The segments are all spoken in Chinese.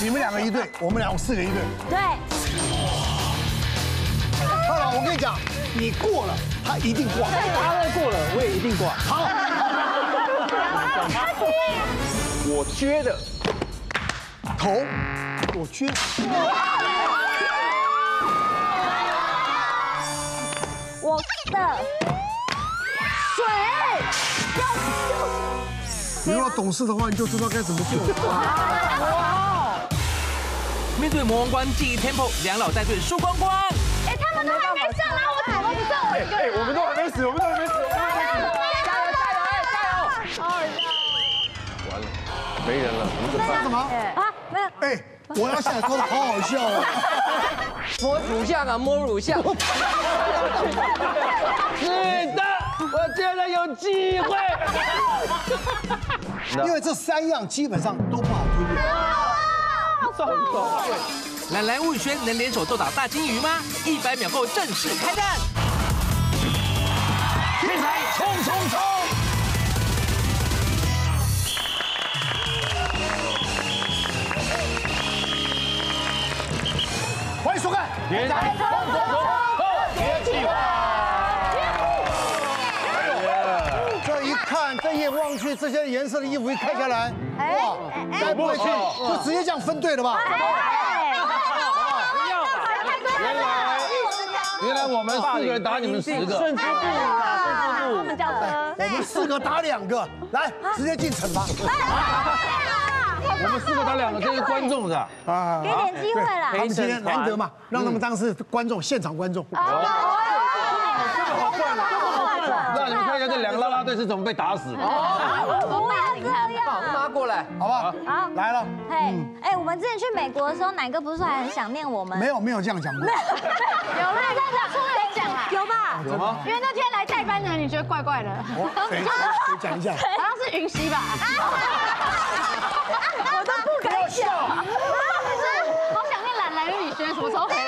你们两个一队，我们两个四个一队。对，好了，我跟你讲，你过了，他一定挂。他会过了，我也一定挂。好，我撅的头，我撅。我的水，你如果懂事的话，你就知道该怎么做。面对魔王关记忆 tempo，两老带队输光光。哎，他们都还没上，然后我怎么不上我一个人？我们都还没死，我们都还没死，我们都还没死。加油加油哎加油！完了，没人了，我们怎么办？干嘛？啊，没有，哎，我要下来说的好好笑啊。摸乳像啊，摸乳像。是的，我觉得有机会。因为这三样基本上都不好推荐。兰兰、吴宇轩能联手斗倒大金鱼吗？一百秒后正式开战。天才冲冲冲！欢迎收看。天才冲冲冲，这一望去，这些颜色的衣服一看下来，哇，该不会去就直接这样分队了吧？原来原来我们四个人打你们十个，顺之步，他们叫车，我们四个打两个，来，直接进惩罚。我们四个打两个，这是观众的。啊，给点机会啦他。们今天难得嘛，让他们当是观众，现场观众。让你们看一下这两个队是怎么被打死的。不要这样。拉过来。好不好？好，来了，嘿，哎，我们之前去美国的时候，奶哥不是说还很想念我们？没有没有这样讲过。有啦，这样出来讲啊，有吧？有吗？因为那天来代班的人，你觉得怪怪的，哦，谁谁讲一下？好像是云溪吧？我都不敢讲。好想念懒懒与李轩什么时候回来？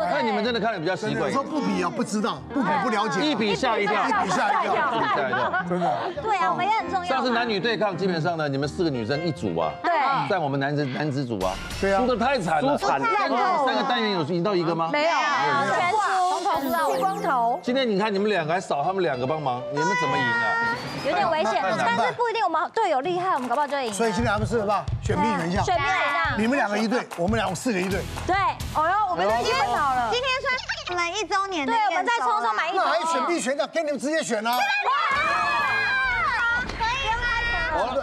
的看你们真的看的比较习惯有时，候不比啊，不知道，不比不了解，一比吓一跳，一比吓一跳，一比吓一跳。真的。对啊，我们也很重要。上次男女对抗，基本上呢，你们四个女生一组啊，对在我们男子男子组啊，对啊输的太惨了，输惨了三个单元有赢到一个吗？没有全输，全输，剃光头，今天你看你们两个还少他们两个帮忙，你们怎么赢啊？有点危险，但是不一定我们队友厉害，我们搞不好就会赢。所以现在他们是什么？选兵选项。选边选项，你们两个一队，我们两个四个一队。对，哦哟，我们都基本好了。今天算我们一周年的对，我们再冲冲买一周那还选种。兵选的，给你们直接选啊。可以吗？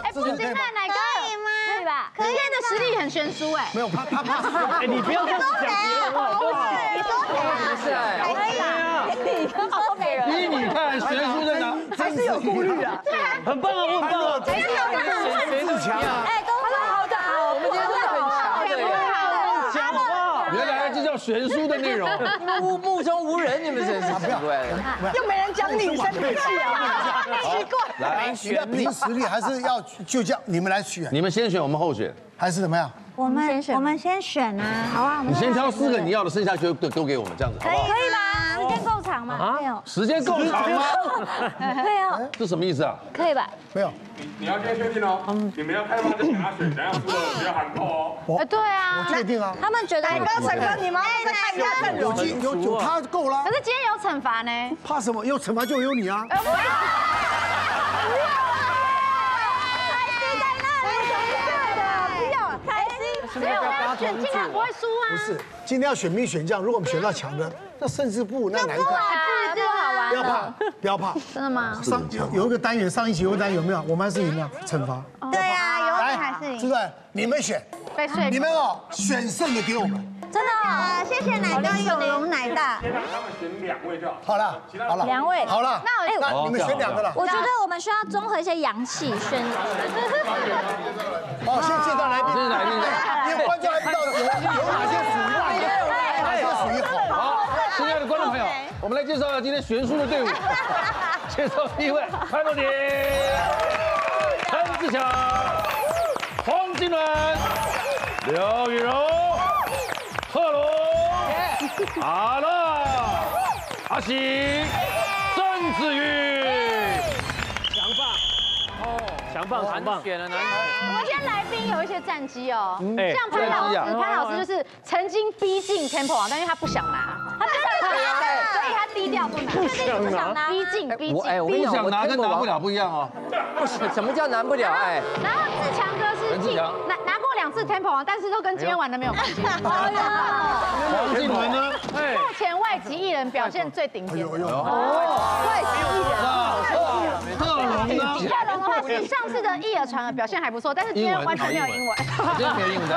哎，不行，那哪个？可以吗？可以吧？今天的实力很悬殊哎。没有，他他怕死。哎，你不要这样子讲别人好不好？你说谁？是哎，可以啊，你刚说给人。依你看悬殊在哪？还是有顾虑啊。很棒啊，我很棒啊。谁谁自强啊？哎，悬殊的内容。你们目目中无人，你们真是奇怪了。又没人讲你，生气啊！奇怪。来，选凭实力，还是要就这样？你们来选，你们先选，我们后选。还是怎么样？我们我们先选啊，好啊，我们你先挑四个你要的，剩下就都都给我们，这样子好不好？可以吧？时间够长吗？没有。时间够长吗？对啊，这什么意思啊？可以吧？没有，你要先确定哦，你们要开放就给他选，等下输了不要喊扣哦。哎，对啊。我确定啊。他们觉得哥成哥，你们再看一下阵有容。金有有他够了可，是今天有惩罚呢。怕什么？有惩罚就有你啊！没有啊，选进来不会输啊。不是，今天要选兵选将，如果我们选到强的，那甚至不那难看。啊，不好玩不要怕，不要怕。真的吗？上有有一个单元，上一期有个单元有没有？我们还是赢了，惩罚。对啊，有你还是来，赢是不是？你们选，你们哦，选剩的给我们。真的谢谢奶哥有容乃大。先让他们选两位就好。好了，好了，两位好了。那哎那你们选两个了。我觉得我们需要综合一些阳气宣扬。好，先介绍来宾。这是来宾因为观众还不知道有有哪些属于烂的，哪些属于好。好，亲爱的观众朋友，我们来介绍一下今天悬殊的队伍。介绍第一位，潘若迪、陈志强、黄金轮、刘雨柔、贺龙、阿乐、阿喜、郑子玉。强强棒强棒，选了难我们今天来宾有一些战绩哦，哎像潘老师，潘老师就是曾经逼近 Temple 王，但是他不想拿，他真的不想拿，所以他低调不拿，不想拿，逼近逼近。我哎，我跟你拿跟拿不了不一样哦。不是什么叫拿不了？哎，然后志强哥是进陈志强。拿拿过两次 Temple 王，但是都跟今天玩的没有关系。王靖伦呢？哎，目前外籍艺人表现最顶尖。的。外籍艺人，那贺龙的话是上次的一耳传的表现还不错，但是今天完全没有英文。今天没有英文。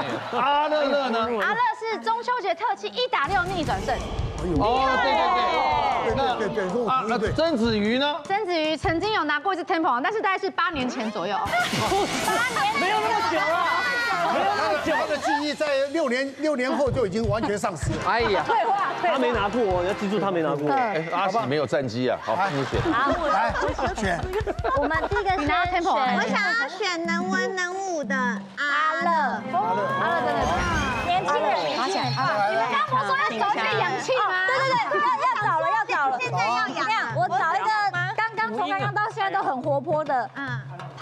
阿乐乐呢？阿乐是中秋节特辑一打六逆转胜。哦，对对对，那对对跟我啊，那同一队曾子瑜呢？曾子瑜曾经有拿过一次 Temple，但是大概是八年前左右。八年没有那么久了，没有那么久。他的记忆在六年六年后就已经完全丧失了。哎呀，退化，退他没拿过，你要记住他没拿过。哎，阿喜没有战绩啊，好，你选。来选我们第一个你拿先 Temple 我想要选能文能武的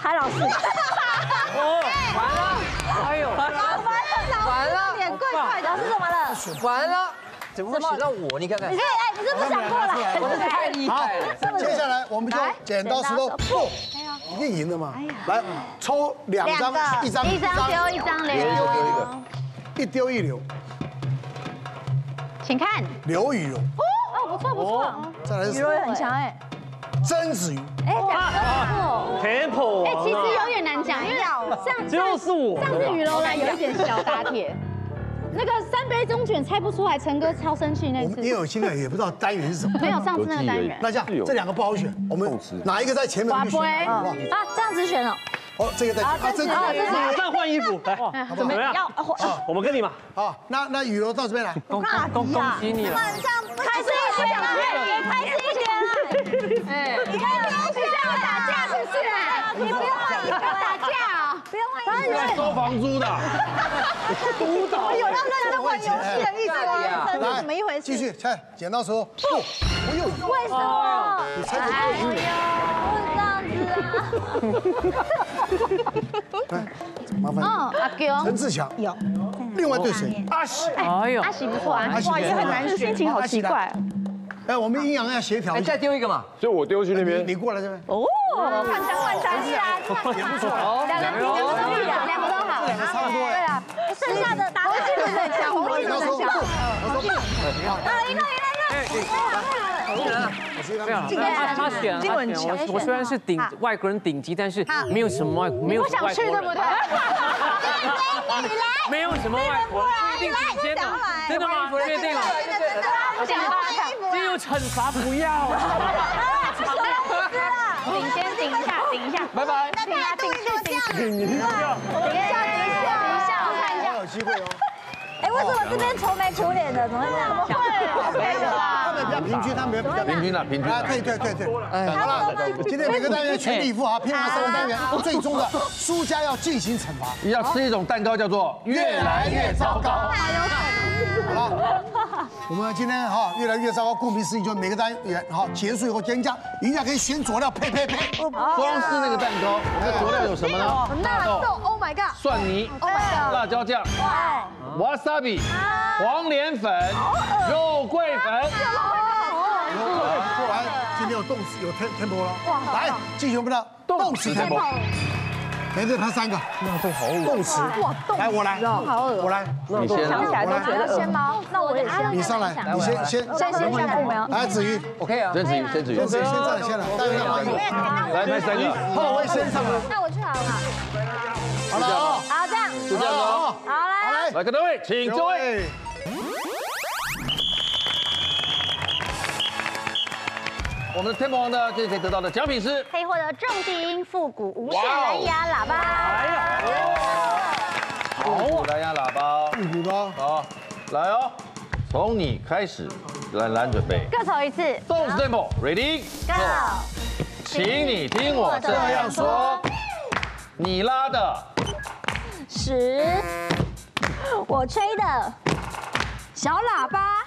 海老师。哦，完了，哎呦，完了，脸怪怪的。老师怎么了？完了，怎么会选到我？你看看你，可以，哎，你是不是想过来？我真是太厉害了。接下来我们就剪刀石头布，一定赢的嘛。来抽两张，一张一张丢，一张留。一丢一留，请看，刘雨柔，哦，不错不错。再来是宇柔也很强哎，曾子瑜，哎，两个不错。Temple 哎，王其实啊，有点难讲，因为上就是我。上次雨楼来有一点小打铁，那个三杯中卷猜不出来，陈哥超生气那次。因为我现在也不知道单元是什么。没有上次那个单元。那这样这两个不好选，我们哪一个在前面我们就选哪个好不好？啊，这样子选哦。哦，这个在啊，这个啊，这是马上换衣服，来，怎么样？要我们跟你嘛。好，那那雨柔到这边来，恭恭恭喜你了！晚上开心一点啊，开心一点啊。哎，你看你是这样打架是不是？你不用打架哦。不用换衣服。收房租的，我有要认真玩游戏的意思吗？来怎么一回事？继续，猜剪刀石头布，我又赢，为什么？你猜这哎呦，这样子啊。来，麻烦嗯，阿陈公，志强有，另外对谁？阿喜，哎呦阿，喜不错啊。阿喜也很难心情好奇怪。哎，我们阴阳要协调你，再，丢一个嘛。所以我丢去那边。你。过来这边，哦换张换张是啊，也不错，两个两个都好，两个都好。差不多。对啊，剩下的打火机很强，红剪刀石头布，我说赢了赢了赢了。没有，他他选了，他选了。我虽然是顶外国人顶级，但是没有什么？外，没有不想什么？外国人，去对不对？没有什么？外国人，确定顶尖的，真的吗？确定了？不想花场。这有惩罚，不要。顶先顶一下，顶一下。拜拜。顶啊顶去顶去。你顶一下，顶一下，我看一下。还有机会哦。哎，为什么这边愁眉苦脸的？怎么会这样？没有他啦。较平均，他们比较平均了，平均啊，了。对对对对，好了，今天每个单元全力以赴啊，拼完三个单元，最终的输家要进行惩罚。要吃一种蛋糕，叫做越来越糟糕。好了，我们今天哈越来越糟糕，顾名思义，就每个单元好结束以后，人家人家可以选佐料，呸呸呸，光是那个蛋糕，我们的佐料有什么呢？纳豆，Oh my god！蒜泥、Oh my god！辣椒酱、wasabi、黄连粉、肉桂粉。来，今天有动词有 tem tempo 了，来进行我们的动词 tempo，每次拍三个，动词，来我来，我来，你先想起来都觉得先吗？那我也先。你上来，你先先先先宣布没有？来子瑜，OK 啊。曾子瑜，曾子瑜先，先先站先来，大家欢迎，来拍三个，后卫先上来，那我去好了。好了啊，好，这样。就这样子哦。好来。好来，来，各位，请各位。我们的天魔王呢，这次可以得到的奖品是可以获得重低音复古无线蓝牙喇叭。好蓝牙喇叭。复古吧，好，来哦，从你开始，蓝蓝准备。各投一次。动词 tempo，ready Go。请你听我这样说，你拉的。十，我吹的。小喇叭，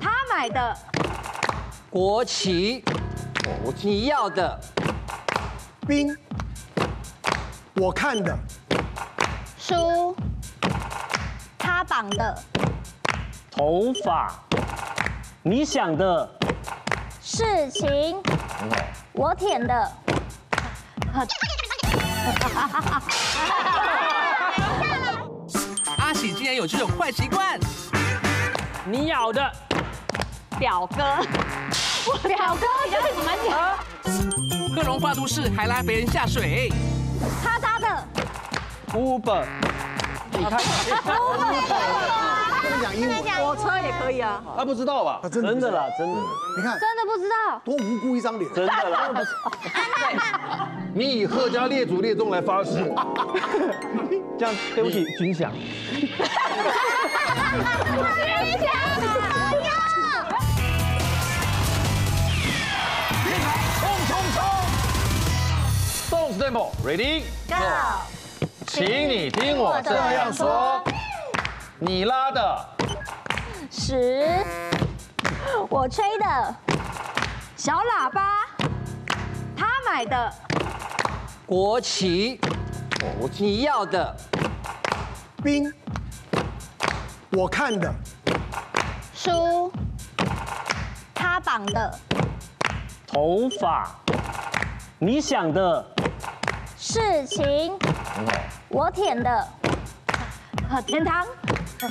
他买的国旗，你要的。兵。我看的。书，他绑的。头发，你想的。事情，我舔的。阿喜竟然有这种坏习惯，你咬的。表哥，表哥就是你们讲。贺龙话都市还拉别人下水，他扎的 Uber，不能讲英文，火车也可以啊。他不知道吧？他真的真的啦，真的，你看真的不知道，多无辜一张脸。真的啦。你以贺家列祖列宗来发誓，这样对不起军饷。冲 冲！动词 tempo，ready go，请你听我这样说，你拉的。十，我吹的。小喇叭，他买的。国旗，你要的。冰，我看的。书，他绑的。头发，你想的事情，我舔的天堂。哎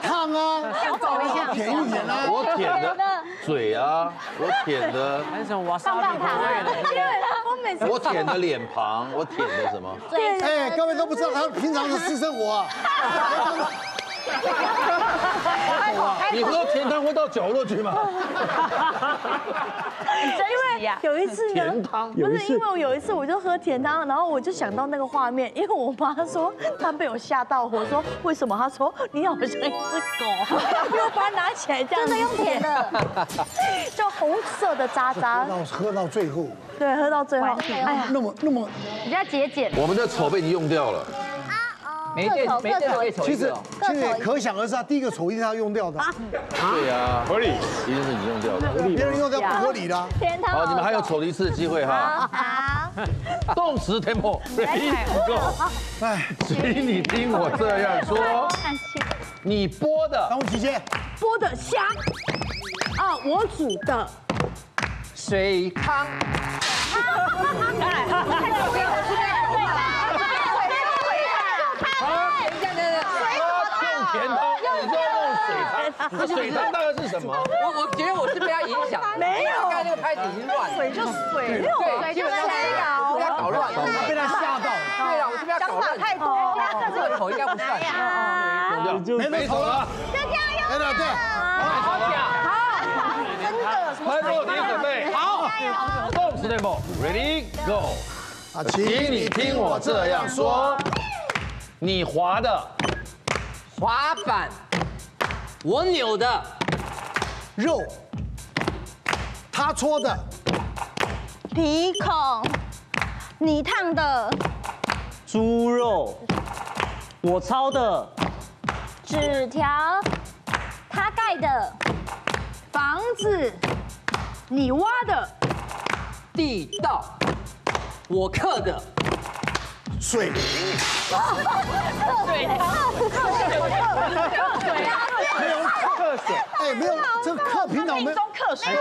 烫啊，走一下，舔一舔啊。我舔的嘴啊，我舔的，还是什么瓦萨比口味的？我舔的脸庞，我舔的什么？哎，各位都不知道他平常的私生活 啊。你喝甜汤会到角落去吗？因为有一次呢甜，汤不是因为我有一次我就喝甜汤，然后我就想到那个画面，因为我妈说她被我吓到，我说为什么？她说你好像一只狗，因为我把它拿起来这样，真的用甜的，就红色的渣渣，到喝到最后，对，喝到最后，哎呀，那么那么，比较节俭。我们的丑被你用掉了，每店每店可以瞅其实。其实可想而知啊，第一个丑一定是要用掉的，对呀，合理，一定是你用掉的。别人用掉不合理的啊。甜汤。好，你们还有丑的一次的机会哈。好，动词 go，哎，请你听我这样说，你剥的当我直接，剥的虾，啊，我煮的，水康，他 用甜汤，你就要用水汤，那水汤大概是什么？我我觉得我是被他影响，没有刚才那个拍子已经乱了，水就水，没有对，基本上是被他搞乱了。被他吓到，对了，我是被他搞乱。太多，这个头应该不算。用掉，没得丑了，对对对，拍落你准备好，动词 tempo，ready go，啊，请你听我这样说，你滑的滑板，我扭的。肉，他搓的。鼻孔，你烫的。猪肉，我抄的。纸条，他盖的。房子，你挖的，地道，我刻的水，没有克水，哎，没有这个课平常没有，课水，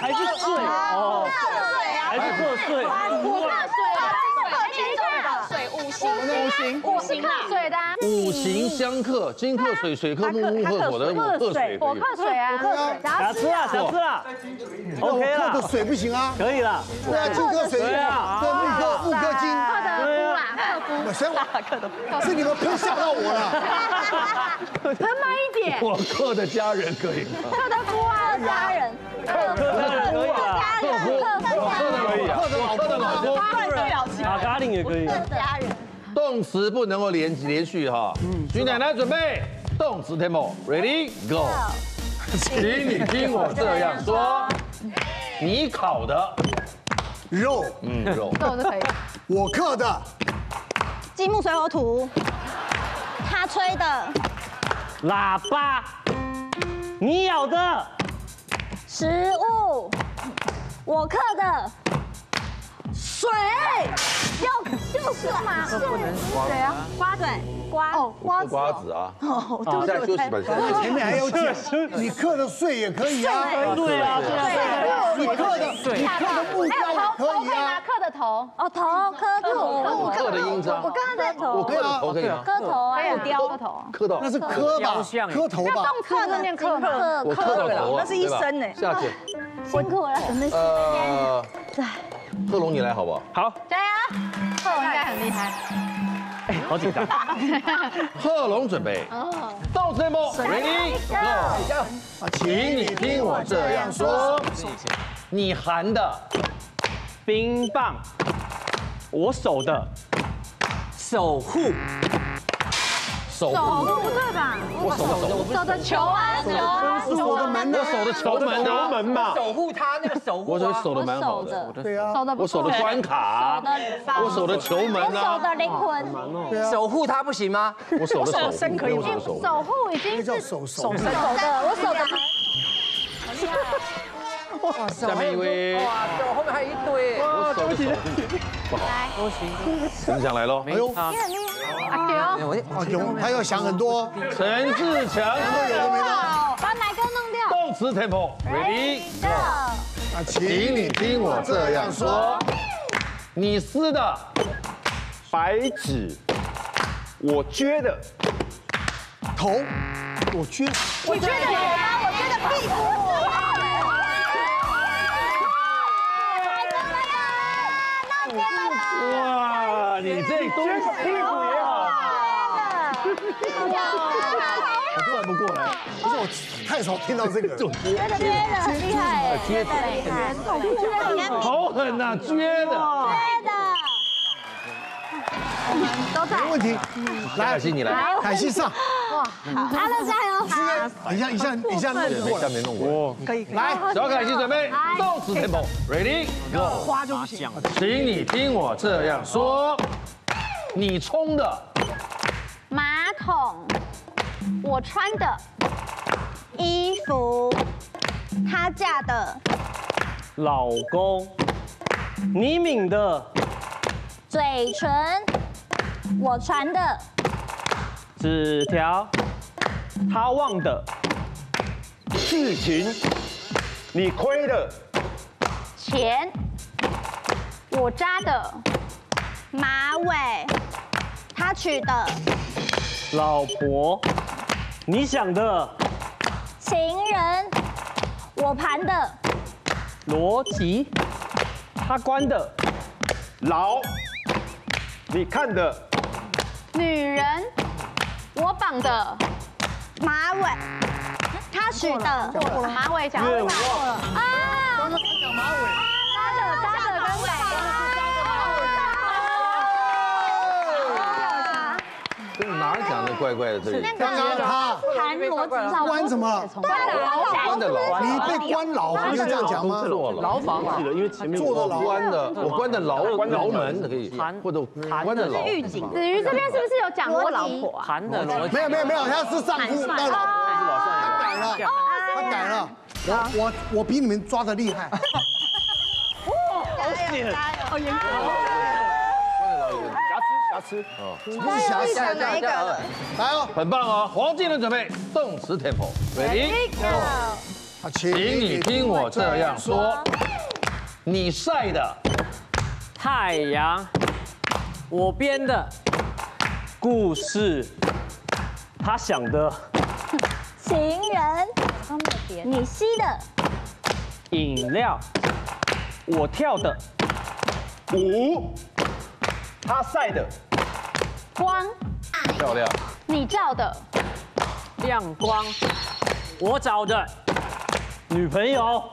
还是水哦，还是特水，五行，五行啦，水的啊，五行相克，金克水，水克木，木克火的木克水可以。我克水啊，克水，然后小吃啊，想吃啊，OK 课的，水不行啊，可以了，对啊，金克水，对啊。木克木克金，克的木啦，克菇，我谁我是你们喷吓到我了，喷慢一点，我克的家人可以吗？克的夫啊，家人，可以啊，克夫，我克的可以啊，我克的老公。马咖喱也可以，家人，动词不能够连连续哈。徐奶奶准备，动词 tempo，ready go，请你听我这样说，你烤的，肉，嗯，肉，这我就可以。我刻的。金木水火土，他吹的。喇叭，你咬的。食物，我刻的水，要就是嘛，是水啊，瓜子，瓜哦，瓜子瓜子啊，哦，对不起，现在休息吧，现在前面还有讲，你刻的税也可以啊，对啊，你刻的你刻的目标也可以啊，刻的头，哦头磕头，刻的印章，我刚刚在我刻的头可以吗？磕头啊，还有雕头，刻到那是磕吧，磕头吧，动词是念刻吗？我刻到头啊，那是一生呢下去，辛苦了，我们呃，贺龙你来好不好？好，加油，贺龙应该很厉害。好紧张。贺龙准备，动词 tempo ready go，啊，请你听我这样说，你含的冰棒，我手的。守护，手。手不对吧？我守的手，手。的球啊，球啊，是我的门呢我，手的球门啊，门嘛，守护他那个守护我手啊，手的蛮好的，对啊，守的我守的关卡，我守的球门啊，的灵魂，守护他不行吗？我守的手，身可以我手的手，守护已经是手手，手的，我守的。门，下面一位，哇，手后面还有一堆，我守的手，不好，不行，陈翔来喽，哎呦，他啊我啊有，他要想很多，陈志强，有的没的，把奶哥弄掉，动词 tempo ready go。啊，请你听我这样说，你撕的白纸，我撅的。头，我撅，我撅的脸啊，我撅的屁股。哇，你这东西屁股也好。我转不过来，不是我太少听到这个，就觉得接的很厉害，厉害，好狠呐，撅的。接的，都在。没问题，来凯，西你来，凯西上，好阿乐加油等！一下一下一下弄过来，下没弄过来，来，小凯西准备，动词 tempo ready go。花就不行，请你听我这样说，你冲的马桶，我穿的衣服，他嫁的老公，你抿的嘴唇，我传的纸条，他忘的事情，你亏的钱，我扎的马尾，他娶的。老婆，你想的。情人，我盘的。逻辑，他关的。牢，你看的。女人，我绑的马尾，他许的马尾讲错了，啊，刚刚讲马尾，扎的扎的跟尾。这哪讲的怪怪的？这里刚刚他盘逻辑上关什么？关的牢，你被关牢，不是这样讲吗？坐牢，房啊记，得，因为前面坐的牢，关的，我关的牢，牢门可以，或者关的牢。狱警。子瑜这边是不是有讲过老婆啊？盘的逻辑没有没有没有，他是上夫，那老他改了，他改了，我我我比你们抓的厉害，瑕疵，不是瑕疵，哪一个？来哦，很棒哦，黄金人准备动词 tempo ready go。请你听我这样说，你晒的太阳，我编的故事，他想的。情人，你吸的。饮料，我跳的。舞，他晒的光，漂亮，你照的。亮光，我找的。女朋友，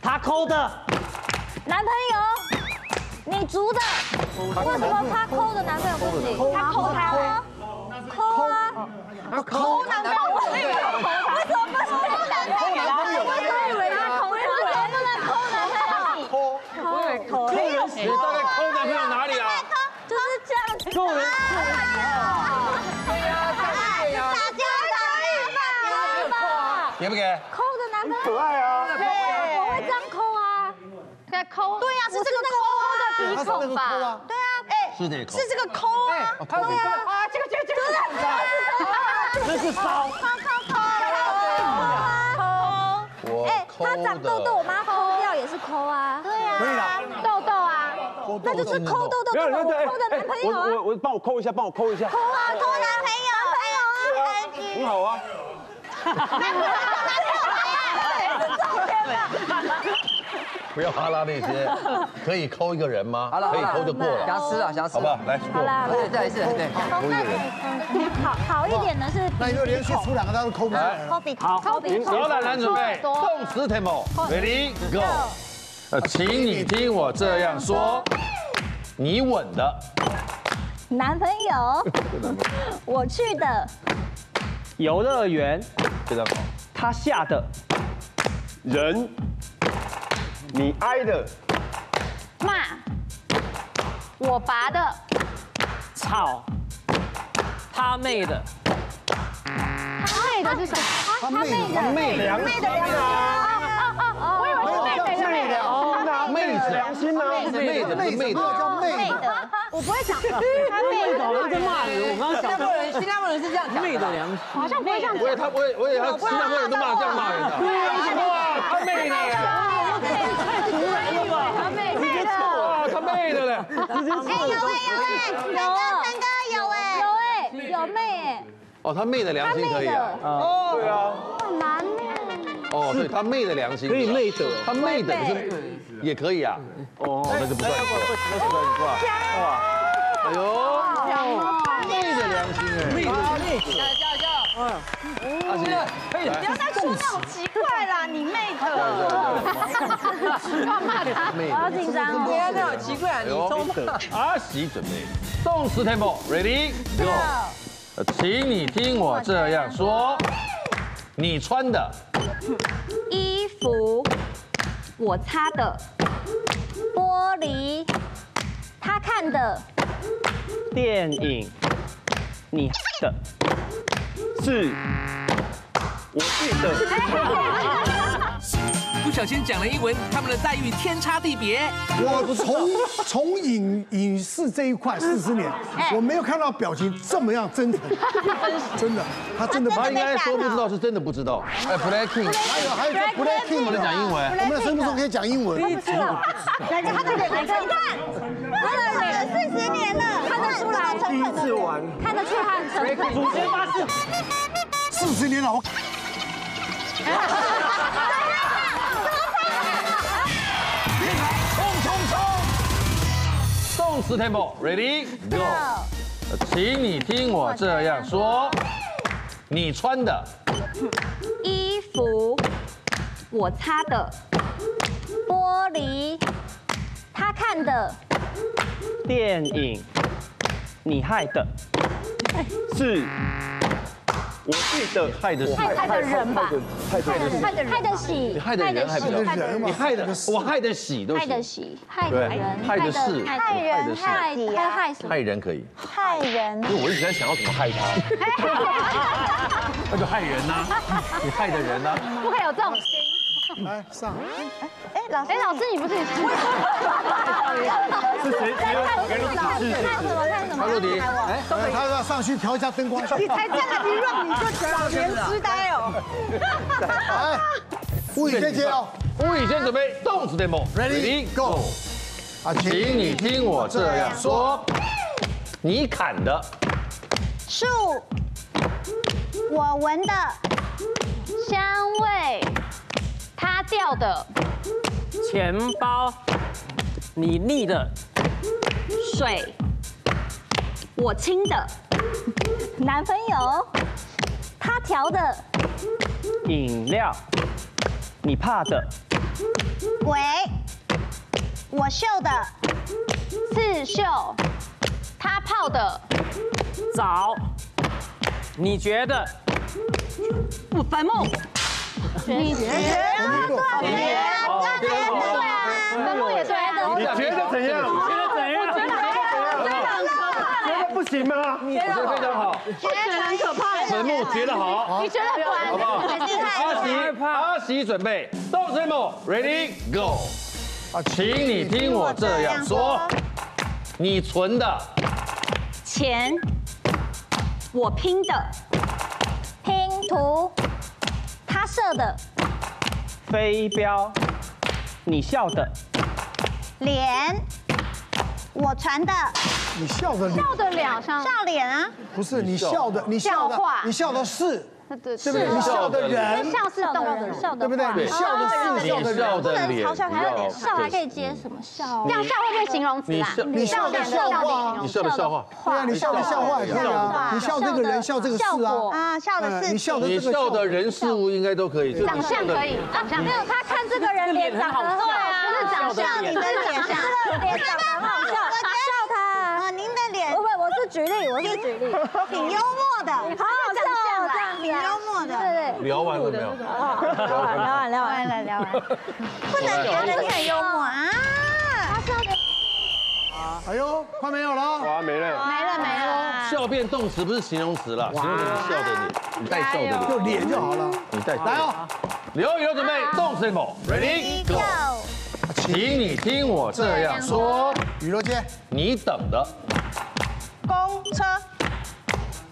他抠的。男朋友，你足的，为什么他抠的。男朋友不行？他抠他，抠啊，抠男朋友，可爱啊，对，我会这样抠啊，在抠，对呀，是这个抠的鼻他是那孔吧？个抠啊，对啊，哎，是这个是这个抠啊，他是根本啊，这个这个这个，这是烧，抠抠抠抠，我哎，抠他长痘痘，我妈抠掉也是抠啊，对啊，可以啦，痘痘啊，那就是抠痘痘，抠的男朋友啊，我我我帮我抠一下，帮我抠一下，抠啊，抠男朋友，男朋友啊，很好啊。不要哈拉那些，可以抠一个人吗？好了，可以抠就过了，瑕疵啊，瑕疵。好吧？来，过。好啦，对，再一次，对。抠那个好好一点的是那你就连续出两个，他都抠不出来。抠鼻好抠鼻孔，小懒男准备，动词 tempo，ready go。呃，请你听我这样说，你吻的，男朋友，我去的，游乐园，非常好。他下的人，你挨的骂，我拔的，操，他妹的，他妹的是什么？他妹的，妹良妹的良心啊啊啊啊！我以为是妹妹的妹的。妹子，良心啊，妹的，妹的，叫妹妹的，我不会讲，他妹的，我在骂人，我刚刚想。人，新加坡人是这样讲。妹的良心。好像不会这样我以为他，我也我以为他新加坡人都骂这样骂人的。哇，他妹的，他妹妹的。哇，他妹的嘞。哎有哎有哎，有三哥有哎。有哎有妹。哎，哦，他妹的良心可以啊。哦，对啊，很难呢，哦，对他妹的良心。可以妹的，他妹的可是也可以啊。哦，那就不算错，那不算错。哇，哎呦，妹的良心哎，妹的阿信，可以不要再说那种奇怪啦，你妹的，乱骂他。妹好紧张哦，别那种奇怪啊，你都骂。阿喜准备，动词 tempo，ready go。请你听我这样说，你穿的衣服，我擦的，玻璃，他看的，电影，你的，是我记得。不小心讲了英文，他们的待遇天差地别。我从从影影视这一块四十年，我没有看到表情这么样真诚，真的，他真的，他应该说不知道，是真的不知道。哎，Blackpink，还有还有这 Blackpink 不能讲英文。我们什么时候可以讲英文？第一次，来看他的脸，你看，四十年了，看得出来，第一次玩，看得出他很诚恳，四十年了，我冲！动词 tempo，ready go。呃请你听我这样说，你穿的衣服，我擦的，玻璃，他看的，电影，你害的，是，我记得，害的是害害的人吧，害的，害的害的害的喜，你害的人还比较害的人。嘛？你害的我害的喜都害的，喜，害的人，害的事害害的人，事害害害什么？害人可以，害人，因为我一直在想要怎么害他，那就害人呐，你害的人呐。不可以有这种。来上，哎哎，老师哎，，老师你不是？是谁？谁有给你指示？看什么看什么？潘若迪，哎，他要上去调一下灯光。你才站那里让你就老年痴呆哦。来，吴宇先接哦吴宇先准备动词 demo，ready go。啊，请你听我这样说，你砍的树，我闻的，香味，他掉的，钱包，你腻的，水，我亲的，男朋友，他调的，饮料，你怕的，鬼，我绣的，刺绣，他泡的，澡，你觉得？我坟墓，你觉得？对啊，坟墓也对的。你觉得怎样？觉得怎样？觉得不行吗？你觉得非常好，觉得很可怕。子木觉得好，你觉得不安？好不好？阿喜，阿喜准备，动子木，Ready Go，啊，请你听我这样说，你存的钱，我拼的，拼图，他射的，飞镖，你笑的，脸，我传的，你笑的脸。笑的脸上。笑脸啊，不是你笑的，你笑的话，你笑的是，对对不对？你笑的人，笑是动人，笑的对不对？你笑的是，笑的你笑人，的脸，嘲笑还有点笑还可以，接什么笑？这样笑会不会形容词啊？你笑的笑话，你笑的笑话，对啊，你笑的笑话也可以啊。你笑这个人，笑这个事啊。啊，笑的是嗯你笑的这个笑的人事物应该都可以，长相可以，长相没有，他看这个人脸长得对啊，不是长相，你的脸上，脸长得很好笑，笑他啊，您的脸，不会，我是举例，我是举例，挺幽默的，好好笑啊，挺幽默的，对对。聊完了没有？聊完，聊完，聊完了，聊完。不能觉得你很幽默啊！他笑的哎呦，快没有了。哦。哇，没了。没了没了。笑变动词不是形容词了，形容词是笑的脸，你带笑的脸，就脸就好了。你带来哦，刘宇刘准备动词某，Ready? Go，请你听我这样说，雨柔姐，你等的。公车，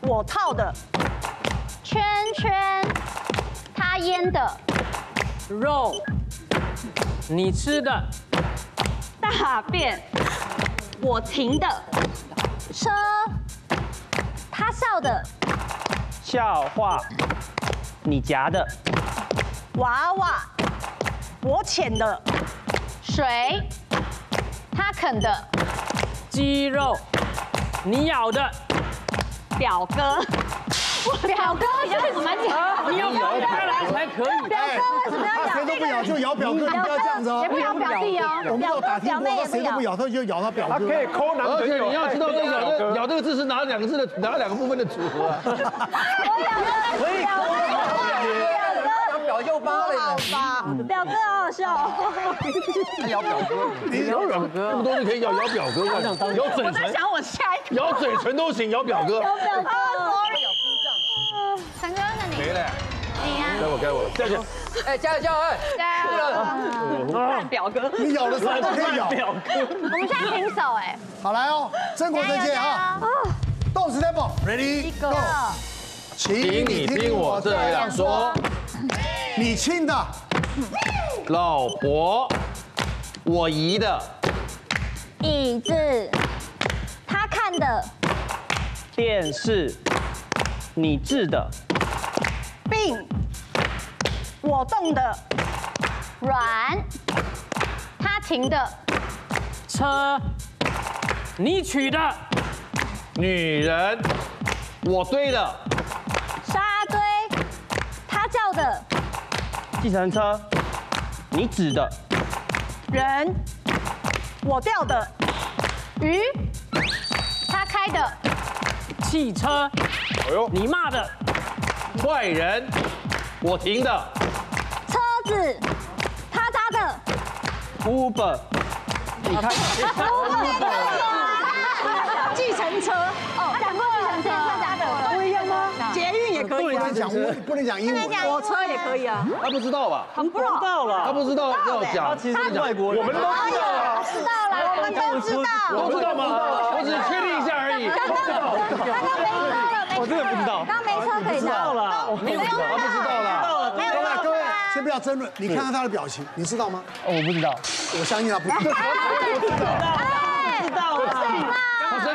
我套的，圈圈，他腌的，肉，你吃的，大便，我停的，车，他笑的，笑话，你夹的，娃娃，我潜的，水，他啃的，鸡肉，你咬的，表哥，表哥比较怎么讲？你要咬开来才可以。表哥为什么要咬？谁都不咬就咬表哥，你不要这样子哦也。不咬表弟哦。我们有打听过，他谁都不咬，他就咬他表哥。他可以抠男而且。你要知道，这咬这咬这个字是哪两个字的哪两个部分的组合啊？可以抠表舅妈嘞，表哥好好笑哦。咬表哥，你咬表哥，这么多你可以咬咬表哥？咬嘴唇，想我下一个，咬嘴唇都行，咬表哥。咬表哥，陈哥，那你？没了，你呀？该我该我。了，下去。哎，加油加油，哎，加油！表哥，你咬的时候都可以咬。我们现在平手哎。好来哦，真国再见啊！动词 tempo ready go，请请你听我这样说，你亲的，老婆，我姨的。椅子，他看的，电视，你治的，病，我动的，软，他停的，车，你取的，女人，我堆的。沙堆，他叫的，计程车，你指的，人，我钓的，鱼，他开的，汽车，哎呦，你骂的，坏人，我停的。车子，他搭的，Uber，你看，计程车，哦，讲过计程车，他搭的，不一样吗？捷运也可以啊不能，讲不能讲英文。火车也可以啊。他不知道吧？不知道了他，不知道要他讲，其实是外国人，我们都知道了，知道了，我们都知道。都知道吗？我只是确定一下而已。刚刚没车了，没我真的不知道刚刚没车可以知道。了，我没有，他不知道啦。先不要争论，你看看他的表情，你知道吗？哦我不知道，我相信他不知道。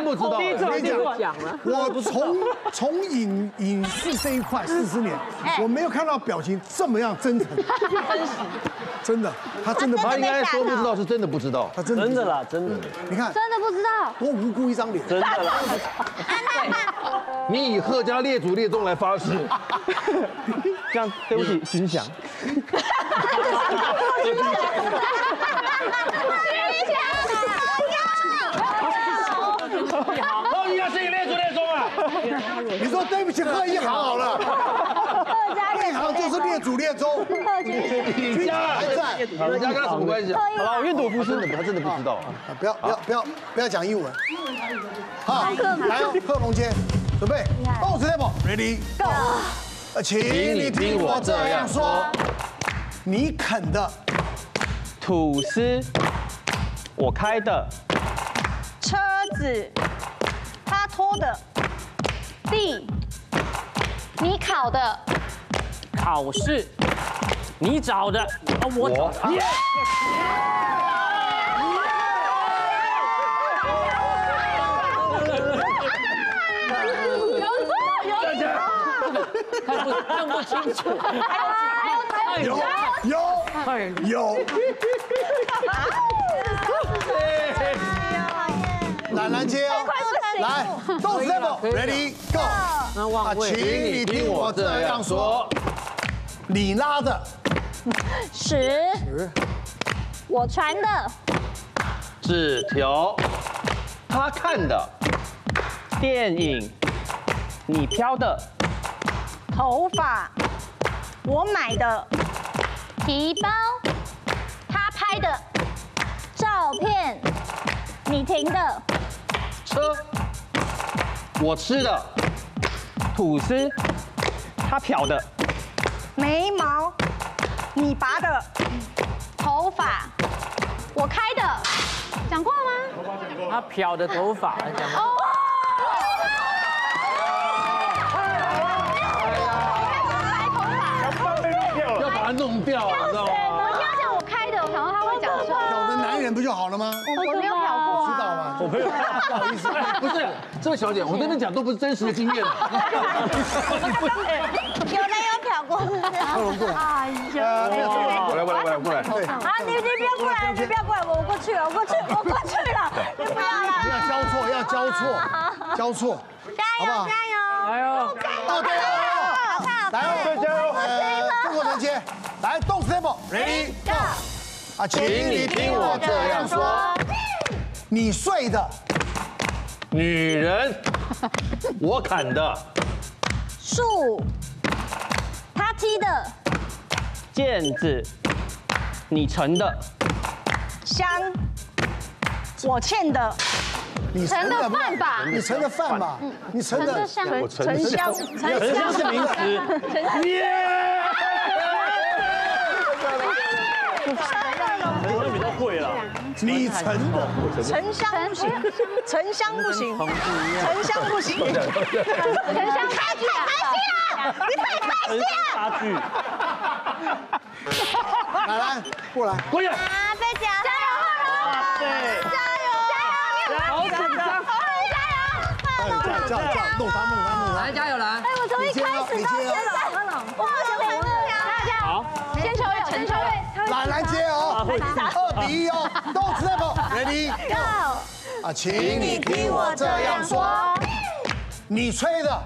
不知道。第一次我听过讲。我从 从影影视这一块四十年，我没有看到表情这么样真诚，真的，他真的他应该说不知道，是真的不知道。他真的真的啦，真的，你看真的不知道。多无辜一张脸，真的啦，你以贺家列祖列宗来发誓，这样对不起军饷，贺一要是以列祖列宗啊。你说对不起贺一航好了，贺一航就是列祖列宗，你家还在。你家跟他什么关系啊？好了，我愿赌服输。他真，的他真的不知道。啊不要不要不要不要讲英文，好，来哦，贺龙街，准备，动词 tempo，ready go，请你听我这样说，你啃的吐司，我开的。车子，他拖的地，你考的。考试，你找的，我找的。看不看不清楚，有。有。有，懒懒接哦，来，动词 level，ready go，啊，请你听我这样说，你拉的十，我传的。纸条，他看的。电影，你挑的。头发，我买的。皮包，他拍的。照片，你停的车，我吃的吐司，他漂的眉毛，你拔的头发，我开的，讲过了吗？他漂的头发，讲过。要把它弄掉，知道吗？我听他讲我开的，我想到他会讲错。有的男人不就好了吗？我没有漂？我朋友，不好意思，不是这位小姐，我跟你讲都不是真实的经验。有没有漂过，是不是？哎呀，过来过来过来过来，对，啊，你你不要过来，你不要过来，我过去了，我过去，我过去了，你不要了，不要交错，要交错，交错，好不好？加油！哎呦，哦对哦，来哦，加油！呃，中国人接，来动词 tempo，ready go，啊，请你听我这样说，你睡的。女人，我砍的。树，他踢的。毽子，你盛的。香，我欠的。你盛的饭吧。你盛的饭吧，你盛的盛的香，我沉沉香，沉香是名词，耶！我比较贵了。你沉的，沉香不行，沉香不行，沉香不行，沉香太开心了！你太开心了！差距。来来过来，过去。啊，贝姐，加油，对，加油，加油！好紧张。这样这样这样，弄他弄他弄他，来加油来！哎，我从一开始到现在，二比一哦，动词 tempo，ready go，啊，请你听我这样说，你吹的，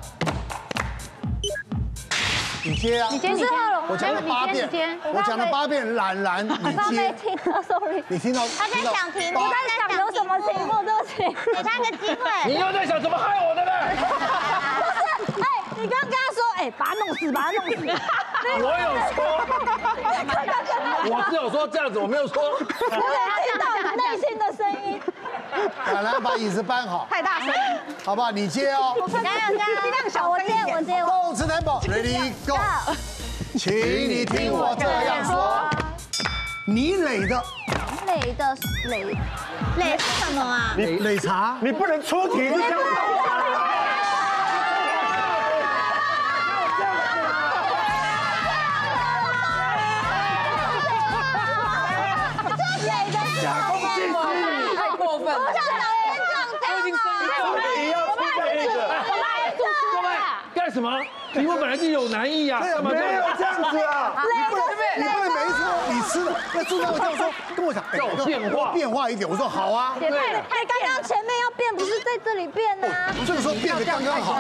你接啊，你接，你接，我讲了八遍，我讲了八遍，懒懒，你接，听到，sorry。你听到？他在想题目，八。他在想有什么题目，对不起，给他个机会。你又在想怎么害我的呢？把他弄死，把他弄死，我有说，我是有说这样子，我没有说。我有听到你内心的声音，懒懒把椅子搬好，太大声，好不好？你接哦，加油加油！尽量小我接我接我。动词 tempo，ready go，请你听我这样说，你垒的累的累，累是什么啊？垒垒茶，你不能出题就这样。什么？题目本来就有难易呀，没有样？这样子啊！你不能你不能每一次都你吃的，那助教这样说，跟我讲，哎要有变化变化一点。我说好啊，也太太刚刚前面要变，不是在这里变啊？这个时候变得刚刚好。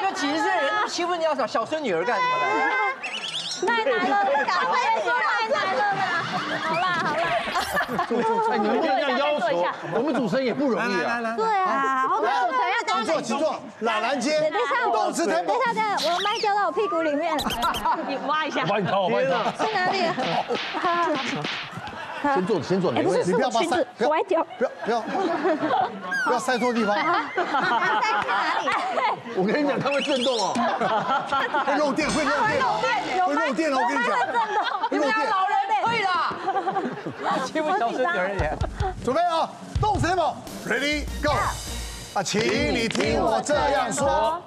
因为几十岁人欺负你要小小孙女儿干什么的？太难了，赶快说太难了啦！好啦好啦，哎，你们不能这样要求，我们主持人也不容易啊。来，对啊，好请坐，请坐，懒懒接，等一下，我动词等 tempo 一。下，等一下，我的麦掉到我屁股里面了，你挖一下我，帮你掏，我帮你掏。在哪里？先坐，先坐哪哎，不是，位？是我裙子不要歪掉。不要不要 不要塞错地方，我跟你讲，它会震动哦。会漏电会漏电会漏电哦，我跟你讲，会漏电。老人呢？可以了。欺负小孙女而已。准备啊，动 tempo ready go 啊，请你听我这样说，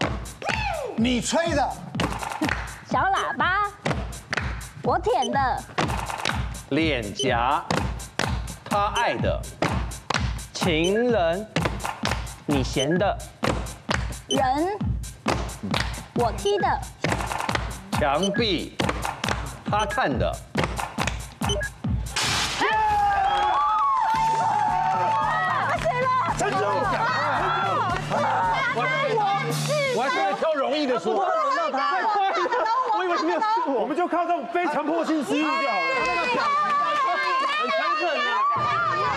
你吹的。小喇叭，我舔的，脸颊，他爱的，情人，你嫌的，人，我踢的，墙壁，他看的，容易的说。我以为没有是我，我们就靠这种非强迫性失忆就好了。很诚恳啊。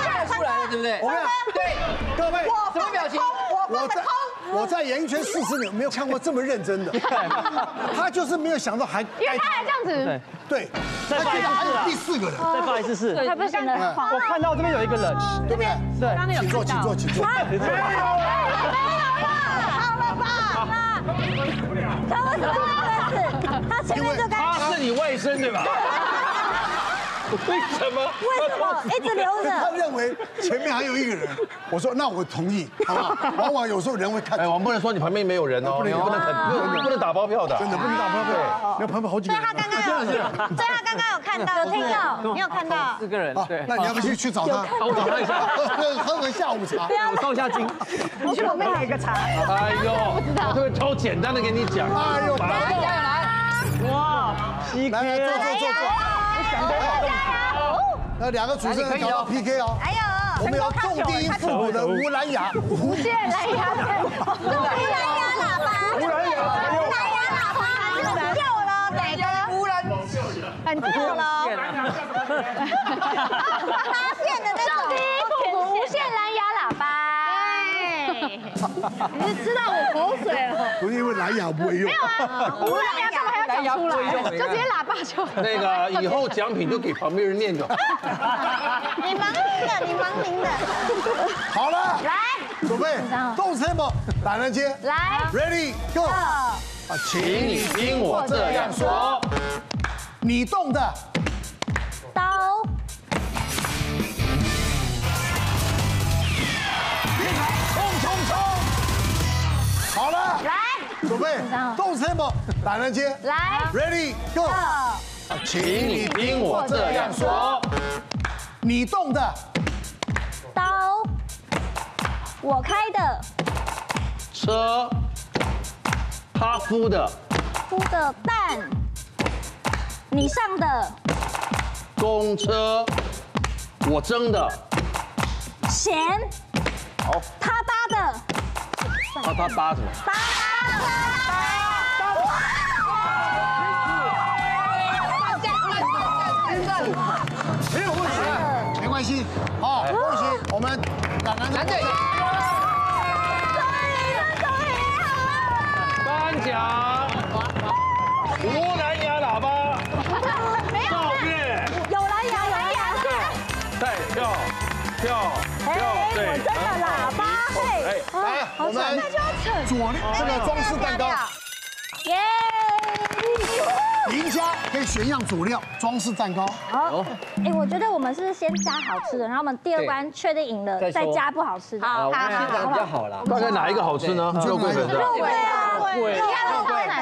看得出来了，对不对？我跟你讲，对各位，什么表情？我在我在演艺圈四十年，没有看过这么认真的。他就是没有想到还因为他还这样子，对，再发一次他觉得还有是啊第四个人，再发一次是。他不行了。我看到这边有一个人，对不对？请坐，请坐，请坐。没有了，好了吧？他为什么这样子？他前面就该他是你外甥对吧？为什么？为什么一直留着他？认为前面还有一个人，我说那我同意，好不好？往往有时候人会看哎，，我们不能说你旁边没有人哦，你不能肯，不能不能打包票的。真的不能打包票，你要旁边好几个人。他刚刚有，所以他刚刚有看到，有听到，你有看到？四个人，对，，那你要不去去找他？我找他一下，喝喝个下午茶。我烧一下金。你去旁边拿一个茶。哎呦，我就会挑简单的给你讲。哎呦，来来，加油来！哇，西来来，坐坐坐坐。那两个主持人搞到 PK 哦。还有我们要重低音复古的吴兰雅，无线蓝牙，无蓝牙喇叭，无蓝牙，蓝牙喇叭，这个旧了，哪个？无蓝。很跳了，发现的那种复古无线蓝牙喇叭。你是吃到我口水了？不是因为蓝牙不会用。无蓝牙干嘛还要讲出来？就直接喇叭就。那个以后奖品就给旁边人念就好。你忙您的，你忙您的。好了，来，准备动 tempo，懒人街来，，Ready Go，啊，请你听我这样说，你动的准备动 tempo，懒人街来，，Ready Go，啊，请你听我这样说，你动的。刀，我开的，车，他孵的，孵的蛋，你上的，公车，我蒸的，咸，好，他搭的，他他扒什么？搭没有问题，没关系，好，恭喜我们懒人队。颁奖，无蓝牙喇叭，赵月，有蓝牙，有蓝牙，对，跳跳跳，哎，对我，真的喇叭，嘿，来，我们左这个装饰蛋糕，耶！赢家可以选样佐料装饰蛋糕。好，哎，我觉得我们是先加好吃的，然后我们第二关确定赢了，再加不好吃的。好，我们先讲比较好了。大概哪一个好吃呢？肉桂粉的。肉桂啊，肉桂，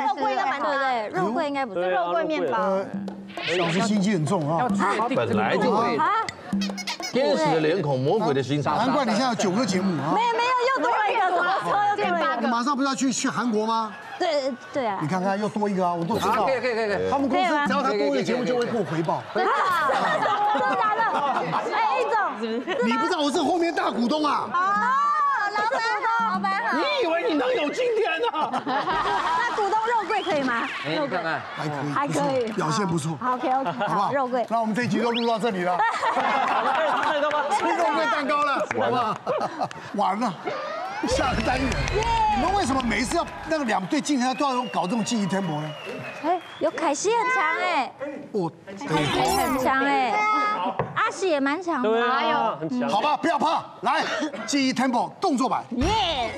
肉桂应该蛮对对，肉桂应该不是对啊肉桂面包呃，小时心机很重啊，他本来就会啊，天使的脸孔，魔鬼的心肠。难怪你现在有九个节目啊没。有没有，又多了一个，怎么说又多了一个？马上不是要去去韩国吗？对对啊你，看看又多一个啊，我都知道。可以可以可以可以。他们公司只要他多一个节目就会给我回报。真的假的？哎，，A 总你不知道我是后面大股东啊。哦，老板好，老板好。你以为你能有今天呢？那股东肉桂可以吗？哎，你看看，还可以，还可以，表现不错，，OK OK，好不好？肉桂。那我们这一集就录到这里了，吃肉桂蛋糕了，好不好？完了，下个单元，你们为什么每一次要那个两队竞赛都要搞这种记忆 tempo 呢？哎，有凯西很强哎，我，凯西很强哎。啊，气也蛮强的。哎呦，很强。好吧，不要怕，来记忆 tempo 动作版。耶！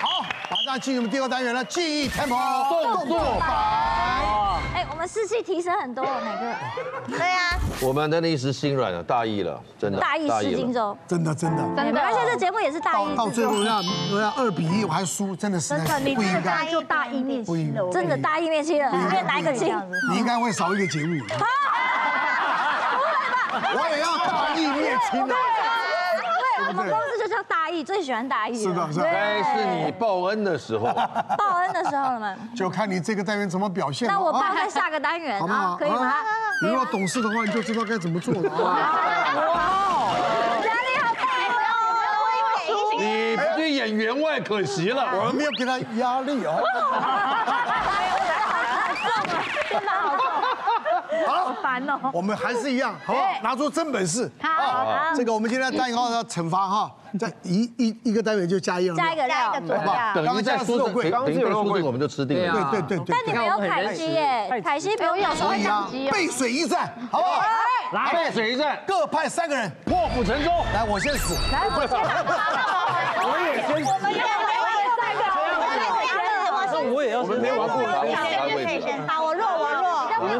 好，马上进入我们第二单元了，记忆 tempo 动作版。哎，我们士气提升很多，哪个？对啊，我们真的一时心软了，大意了，真的大意失荆州，真的真的。真的，而且这节目也是大意到到最后要要二比一，我还输，真的是真的，你不应该，就大义灭亲了，真的大义灭亲了，随便拿一个亲，你应该会少一个节目。我也要大义灭亲的。对，我们公司大义，最喜欢大义。是的，是的。该是你报恩的时候。报恩的时候了吗？就看你这个单元怎么表现。那我报在下个单元，好不好？可以吗？你如果懂事的话，你就知道该怎么做了。哇，压力好大哦！你不去演员外可惜了，我们没有给他压力哦。真的好重。好烦哦！我们还是一样，好不好？拿出真本事。好，这个我们今天单元号要惩罚哈，在一一一个单元就加一样，加一个料，好不好？等于在说肉桂，等于说这个我们就吃定了。对对对对。但你没有凯西耶，凯西不用有时候讲背水一战，好不好？来，背水一战，各派三个人破釜沉舟。来，我先死。来，我先。我也先死。我们也有三个，那我也要。我们没玩过，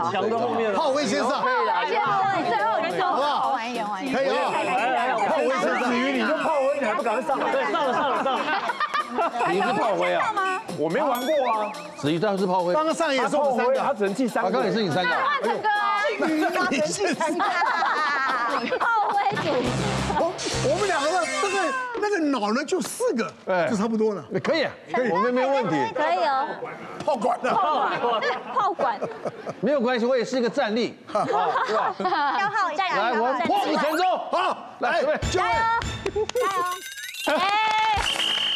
弱。我们强到后面了。炮威先上。最后一个，好不好？玩一点，玩一点。可以啊。炮威先生。至于你就炮威，你还不赶快上？对，上了，上了，上了。你是炮灰啊？我没玩过啊。子瑜当然是炮灰。刚刚上也是我们三个，他只能记三个。刚刚也是你三个。换成哥。你是三个。炮灰主。我我们两个的那个那个脑呢就四个，哎，就差不多了。可以，可以，我们没有问题。可以哦。炮管的。炮管。炮管。没有关系，我也是一个战力。消耗一下。来，我破釜沉舟。好，来，加油！加油！哎。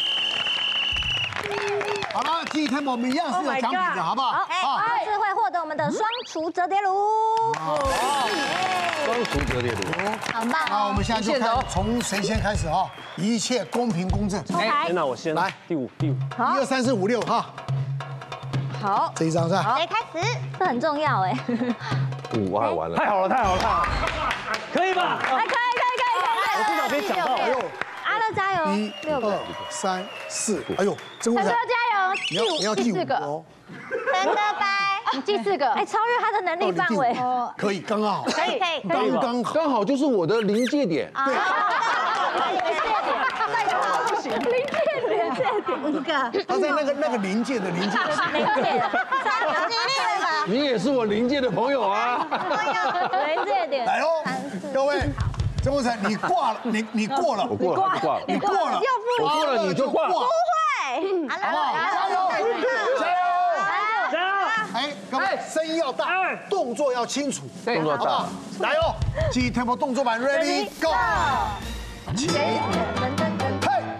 好了，记忆 tempo 我们一样是有奖品的，好不好？好，这次会获得我们的双厨折叠炉。双厨折叠炉，很棒。好我们现在就看从谁先开始哈，一切公平公正。哎，那我先来，第五，第五，一二三四五六哈。好，这一张是吧？谁开始？这很重要哎。五，我还完了。太好了，太好了，太好了。可以吧？还可以，可以，可以，可以。我至少可以讲到。加油！一、六二、三、四，哎呦，陈哥加油！你要你要第五个哦。陈哥拜，你第四个，哎，超越他的能力范围。可以，刚刚好。可以，可以，刚刚好，刚好就是我的临界点。对。临界点，再高不行临界点，五个。他在那个那个临界的临界。临界的，三极力吧。你也是我临界的朋友啊。临界点。来哦，各位，曾国成，你挂了，你你 过了，我过了，挂了，你过了，我过了你就挂。不会，好不好？加油，加油，加油！哎，各位，声音要大，动作要清楚，动作大，来哦，记忆 tempo 动作版，ready go。嘿，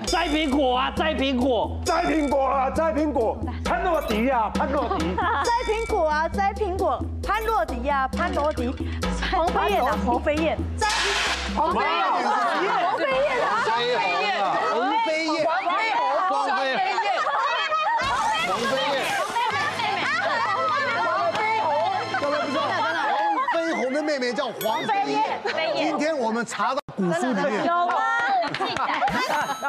摘苹果啊，摘苹果，摘苹果啊，摘苹果，潘若迪呀，潘若迪，摘苹果啊，摘苹果，潘若迪呀，潘若迪，黄飞燕啊，黄飞燕，摘黄飞燕，黄飞燕啊，黄飞燕，黄飞燕，黄飞燕，黄飞燕，黄飞燕，黄飞鸿的。妹妹叫黄飞燕，今天我们查到古书里面。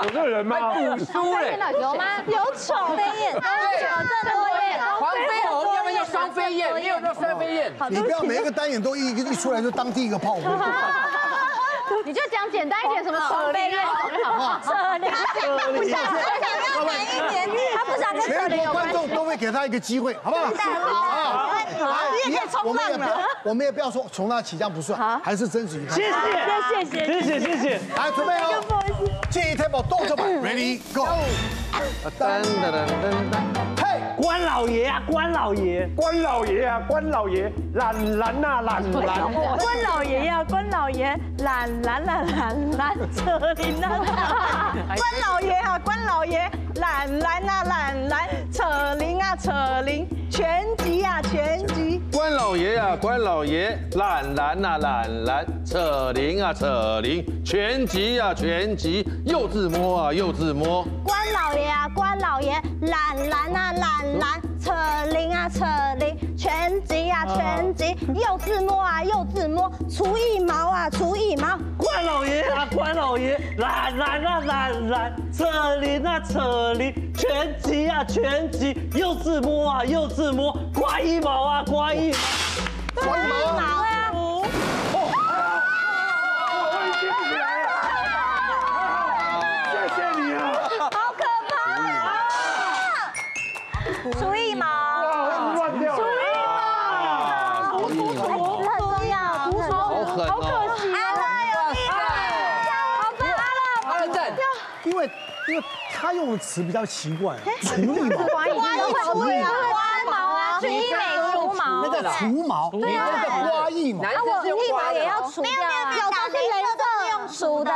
有这个人吗？古书嘞，有吗？有宠飞燕，有这多燕，黄飞鸿，要不然叫双飞燕，没有叫双飞燕。你不要每一个单眼都一一出来就当第一个炮灰。你就讲简单一点，什么扯铃啊，好不好？扯铃，不想，他想要难一点，他不想跟扯全铃有关系。国观众都会给他一个机会，好不好？好，你也可以冲我们也不要浪了。，我们也不要说从那起降不算，还是争取一下。谢谢，谢谢谢谢，谢谢。来，准备哦。不好意思，记忆 tempo 动作版，ready go。噔噔噔噔噔。嘿，关老爷啊，关老爷，关老爷啊，关老爷，懒懒呐，懒懒。关老爷呀，关老爷，懒懒懒懒懒，车铃呐！关老爷啊，关老爷，懒懒啊懒懒，扯铃啊扯铃，全集啊全集。关老爷啊，关老爷，懒懒啊，懒懒，扯铃啊，扯铃，全集啊，全集，又自摸啊，又自摸。关老爷啊，关老爷，懒懒啊懒懒，扯铃啊扯铃，拳击啊拳击，又自摸啊又自摸，除一毛啊除一毛。关老爷啊，关老爷，懒懒啊懒懒，扯铃啊扯铃，拳击啊拳击，又自摸啊又自摸，刮一毛啊刮一毛，刮一毛啊！用的词比较奇怪，除一毛，刮一毛，除一毛，刮毛啊，除一美除毛。那叫除毛，你那个刮一毛。啊，我一毛也要除掉啊。有的是人设用除的，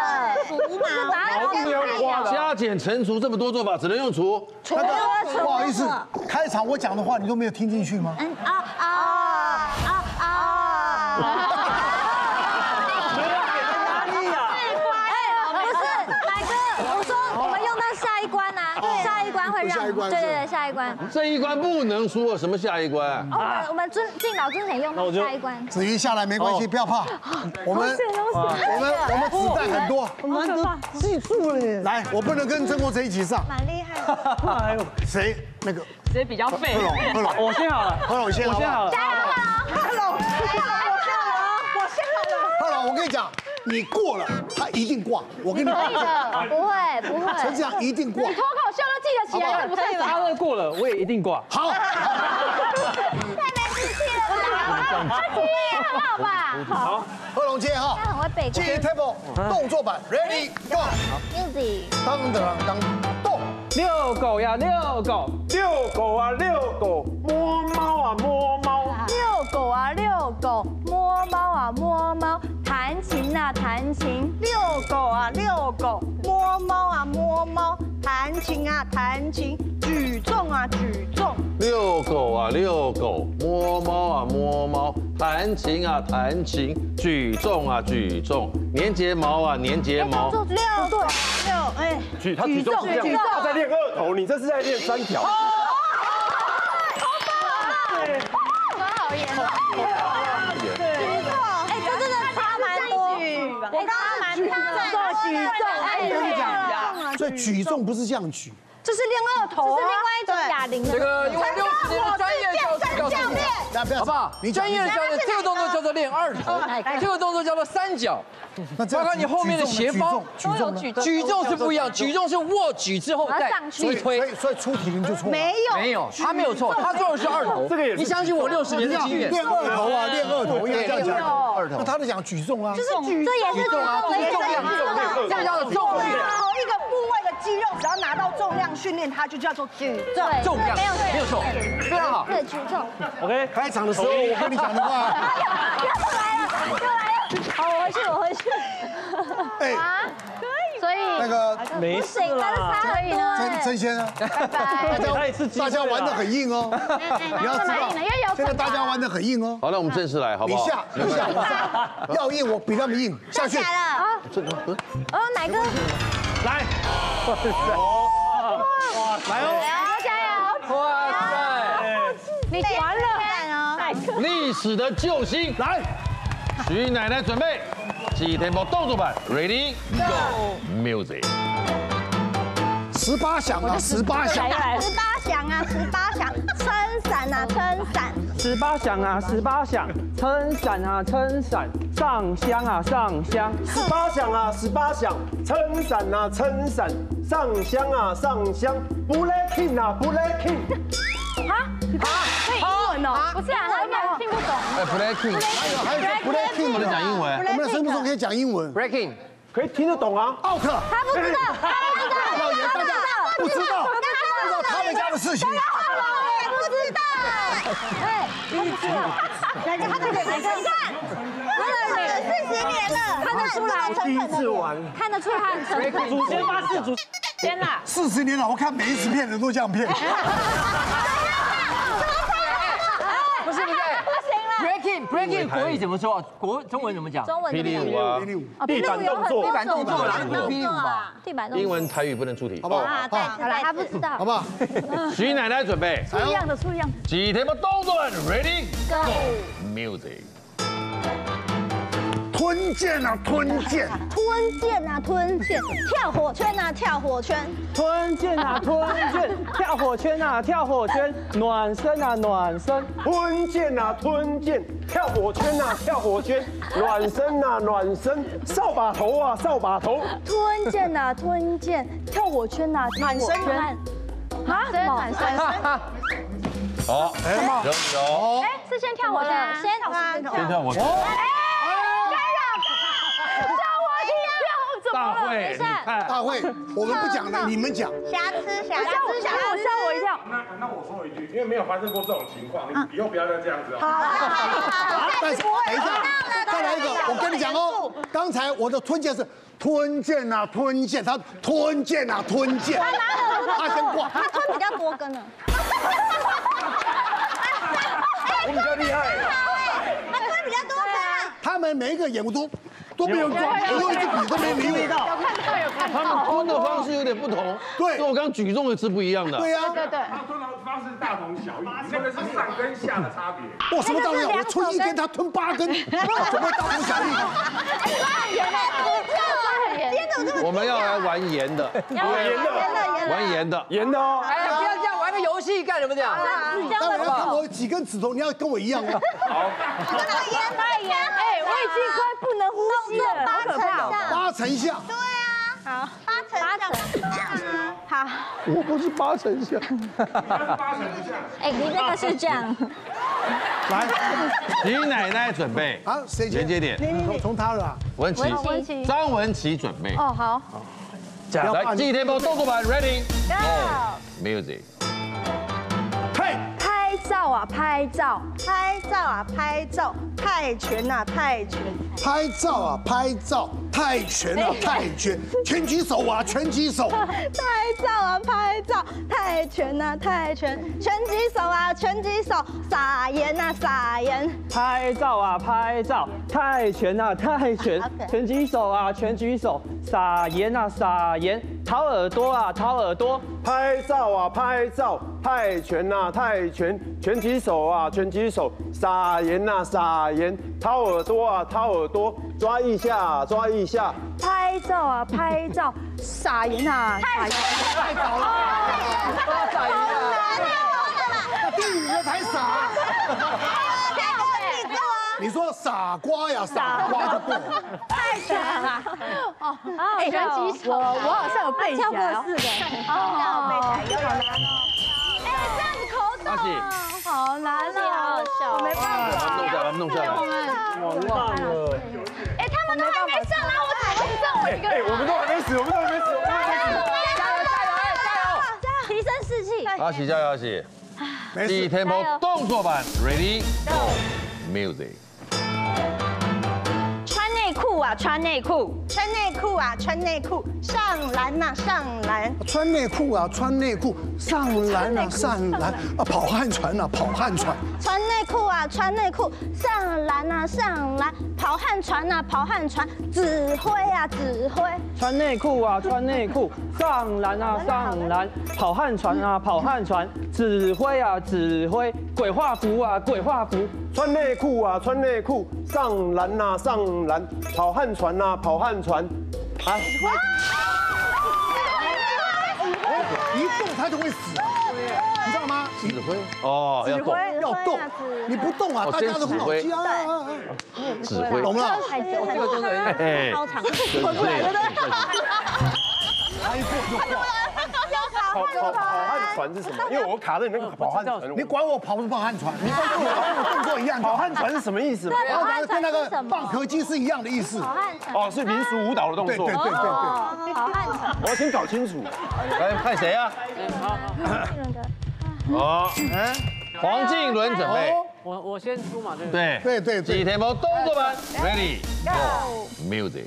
除毛，把它毛是要刮的。加减乘除这么多做法，只能用除。那个不好意思，开场我讲的话你都没有听进去吗？嗯啊啊啊啊！哎，不是，海哥，我说我们用到下一关啊，下对对对，下一关。这一关不能输，什么下一关？哦，我们我们尊敬老尊贤用到下一关。子瑜下来没关系，不要怕，我们我们我们子弹很多，我们都记住了耶，来，我不能跟曾国成一起上，蛮厉害的。哎呦，谁那个谁比较废贺？龙贺龙，我先好了，贺龙先？我先好了。加油，贺龙，我先好了，我先好了。贺龙，我跟你讲，你过了，他一定挂，我跟你讲可以，的，不会不会。陈志阳一定挂，你脱口秀都记得起来，不对吧？阿乐过了，我也一定挂。好，太没志气了吧？他经验很好吧？好，贺龙接哈他，很会背 table 动作版，ready go，music。当当当动，遛狗呀，遛狗，遛狗啊遛狗，摸猫啊摸猫，遛狗啊遛狗，摸猫啊摸猫，弹琴啊弹琴，遛狗啊遛狗，摸猫啊摸猫，弹琴啊弹琴，举重啊举重，遛狗啊遛狗，摸猫啊摸猫，弹琴啊弹琴，举重啊举重，粘睫毛啊粘睫毛。六对六哎，举他举重是这样，举重。他在练二头，你这是在练三条。哎，这真的差蛮多，我刚刚蛮多举重哎，我跟你对讲，所以举重不是这样举，这是练二头啊，这是另外一种哑铃的。这个因为六十年的专业教师告诉你，那不要好不好？你专业的教练，这个动作叫做练二头，这个动作叫做三角，那这包括你后面的斜方举重呢？举重是不一样，举重是握举之后再上去推所。以出题人就错了。没有没有，他没有错，他做的是二头。这个也是你相信我六十年的经验。练二头啊，练二头，应该这样讲。二头那他在讲举重啊，就是举这也是重啊，这也是重量，这个叫做重对量，某一个部位的肌肉，只要拿到重量训练，它就叫做举重。对，重量没有没有错，非常好。对，举重。OK，开场的时候我跟你讲的话，又来了，又来了。好，我回去，我回去。哎，那个没不行，但是差很多曾哎。曾先生，大会啊家玩的很硬哦，你要知道，现在大家玩的很硬哦。好，那我们正式来，好不好？你下，你下，要硬我比他们硬，下去起。来了。这个呃哦，哪个？来，来哦，加油！哇塞，你完了。哪个？历史的救星来，徐奶奶准备，记忆 tempo 动作版，ready? Go. Music。十八响啊，十八响，十八响啊，十八响，撑伞啊，撑伞，十八响啊，十八响，撑伞啊，撑伞，上香啊，上香，十八响啊，十八响，撑伞啊，撑伞，上香啊，上香，breaking 啊，breaking，不是啊，他应该听不懂。哎，breaking，还有还有 breaking 不能讲英文我们的生活中可以讲英文。，breaking，可以听得懂啊。out，他不知道，他不知道，老爷大家不知道，不知道他们家的事情。我不知道。哎，他不知道。他这个哪个？他的四十年了，看得出来，第一次玩，看得出来他很诚恳。祖先发誓，祖天哪！四十年了，我看每一次骗人都这样骗。不是不是不行了。，breaking 国语怎么说？国中文怎么讲？中文霹雳舞啊，地板动作，地板动作哪里不是霹雳舞吧？啊，地板动作。英文台语不能出题，好不好？好，好来，他不知道，好不好？徐奶奶准备，出一样的，出一样的。几天不动作，ready Go music。吞剑啊，吞剑！吞剑啊，吞剑！跳火圈啊，跳火圈！吞剑啊，吞剑！跳火圈啊，跳火圈！暖身啊，暖身！吞剑啊，吞剑！跳火圈啊，跳火圈！暖身啊，暖身！扫把头啊，扫把头！吞剑啊，吞剑！跳火圈啊，暖身圈！啊，满身好，哎，有有，哎，是先跳火圈，先先跳我。大会，你看，大会，我们不讲了，你们讲。瑕疵，瑕疵，吓我吓我一跳！那那我说一句，因为没有发生过这种情况，你以后不要再这样子哦。但是等一下，再来一个，我跟你讲哦，刚才我的吞剑是吞剑啊，吞剑，他吞剑啊，吞剑，他先挂，他吞比较多根呢。我比较厉害。他吞比较多根啊。他们每一个演员都都没有抓，我用一支笔都没理我。有看到有看到他们吞的方式有点不同，对跟我刚刚举重的是不一样的。对呀，对对。他吞的方式大同小异，那个是上跟下的差别。哇，什么道理啊？我吞一根，他吞八根，怎么会大同小异？我们要来玩盐的，玩盐的，玩盐的哦。哎呀，不要这样玩个游戏干什么这样？待会要看我有几根指头，你要跟我一样哦。盐太盐，哎，我已经快不能呼吸了，好可怕哦！八成像，好，八成，八成，好。我不是八成像。八成像哎，你那个是这样。来，李奶奶准备，啊，谁先？连接点，从从他了啊。文琪，文琪。张文琪准备，哦，好，来，记忆天波动作版，ready 照啊，拍照，拍照啊，拍照，泰拳啊，泰拳，拍照啊，拍照，泰拳啊，泰拳，拳击手啊，拳击手。拍照啊，拍照，泰拳啊，泰拳，拳击手啊，拳击手，撒盐啊，撒盐，拍照啊，拍照！泰拳啊，泰拳！拳击手啊，拳击手！撒盐啊，撒盐！掏耳朵啊，掏耳朵！拍照啊，拍照！泰拳啊，泰拳！拳击手啊，拳击手！撒盐啊，撒盐！掏耳朵啊，掏耳朵！抓一下，抓一下！拍照啊，拍照，撒盐啊，撒盐，太早了，撒盐啊！那第五个才傻。你说傻瓜呀，傻瓜就对了。太傻了！哦，哎，拳击手，我我好像有背起来哦，四个，哦，有有难哦。好难哦，笑没办法，弄下来，弄下来。完蛋了！哎，他们都还没上，然后我怎么会剩我一个哎，人？我们都还没死，我们都还没死，我们都还没死。加油加油哎加油！提升士气。阿喜加油，阿喜。没记忆事，天波动作版，ready go music。裤啊，穿内裤，穿内裤啊，穿内裤，上篮呐，上篮，穿内裤啊，穿内裤，上篮啊，上篮啊，跑旱船啊，跑旱船。穿内裤啊，穿内裤，上篮啊，上篮，跑旱船啊，跑旱船，指挥啊，指挥，穿内裤啊，穿内裤！上篮啊，上篮！跑旱船啊，跑旱船！指挥啊，指挥！鬼画符啊，鬼画符！穿内裤啊，穿内裤！上篮啊，上篮！跑旱船呐，跑旱船！啊！一动他就会死，你知道吗？指挥哦，要动，要动，你不动啊，大家都不好先记啊。指挥。懂了，太久了，这个真的，超长。回不来了。他一过就挂。跑跑跑汉船是什么？因为我卡在那个跑汉船，你管我跑不跑汉船？你跟我动作一样。跑汉船是什么意思？跑旱船跟那个放壳机是一样的意思。哦，是民俗舞蹈的动作。对对对对对。好汉城。我要先搞清楚。来看谁啊？好，哎，黄静伦准备。我我先出嘛，对不对？对对对记忆天波动作版，ready go music。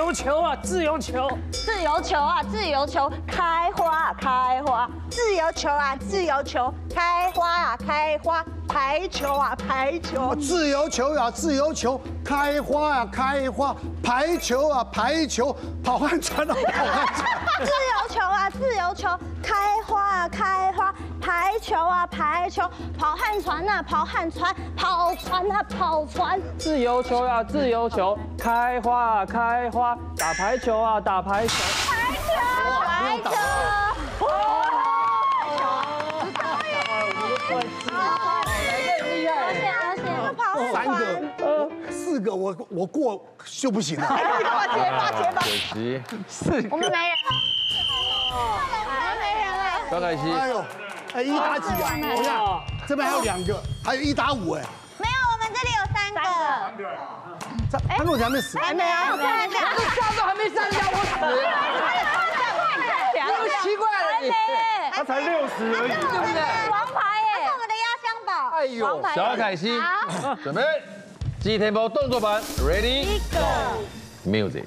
由球啊，自由球，自由球啊，自由球，开花开花，自由球啊，自由球，开花啊，开花，排球啊，排球，自由球啊，自由球，开花啊，开花，排球啊，排球，跑旱船啊，跑旱船。自由球啊，自由球，开花啊，开花，排球啊，排球，跑旱船啊，跑旱船，跑船啊，跑船。自由球啊，自由球，开花啊，开花，打排球啊，打排球，排球，排球。三个，四个，我我过就不行了。结吧结吧，可惜，四我们没人了，我们没人了。高凯西，哎呦，哎，一打几啊？我看这边还有两个，还有一打五哎。没有，我们这里有三个。这潘洛还没死。还没啊，那个下都还没上架，我死。又奇怪了你，他才六十而已，对不对？王牌。哎呦，小凯西，准备，记 tempo 动作版，ready go，music。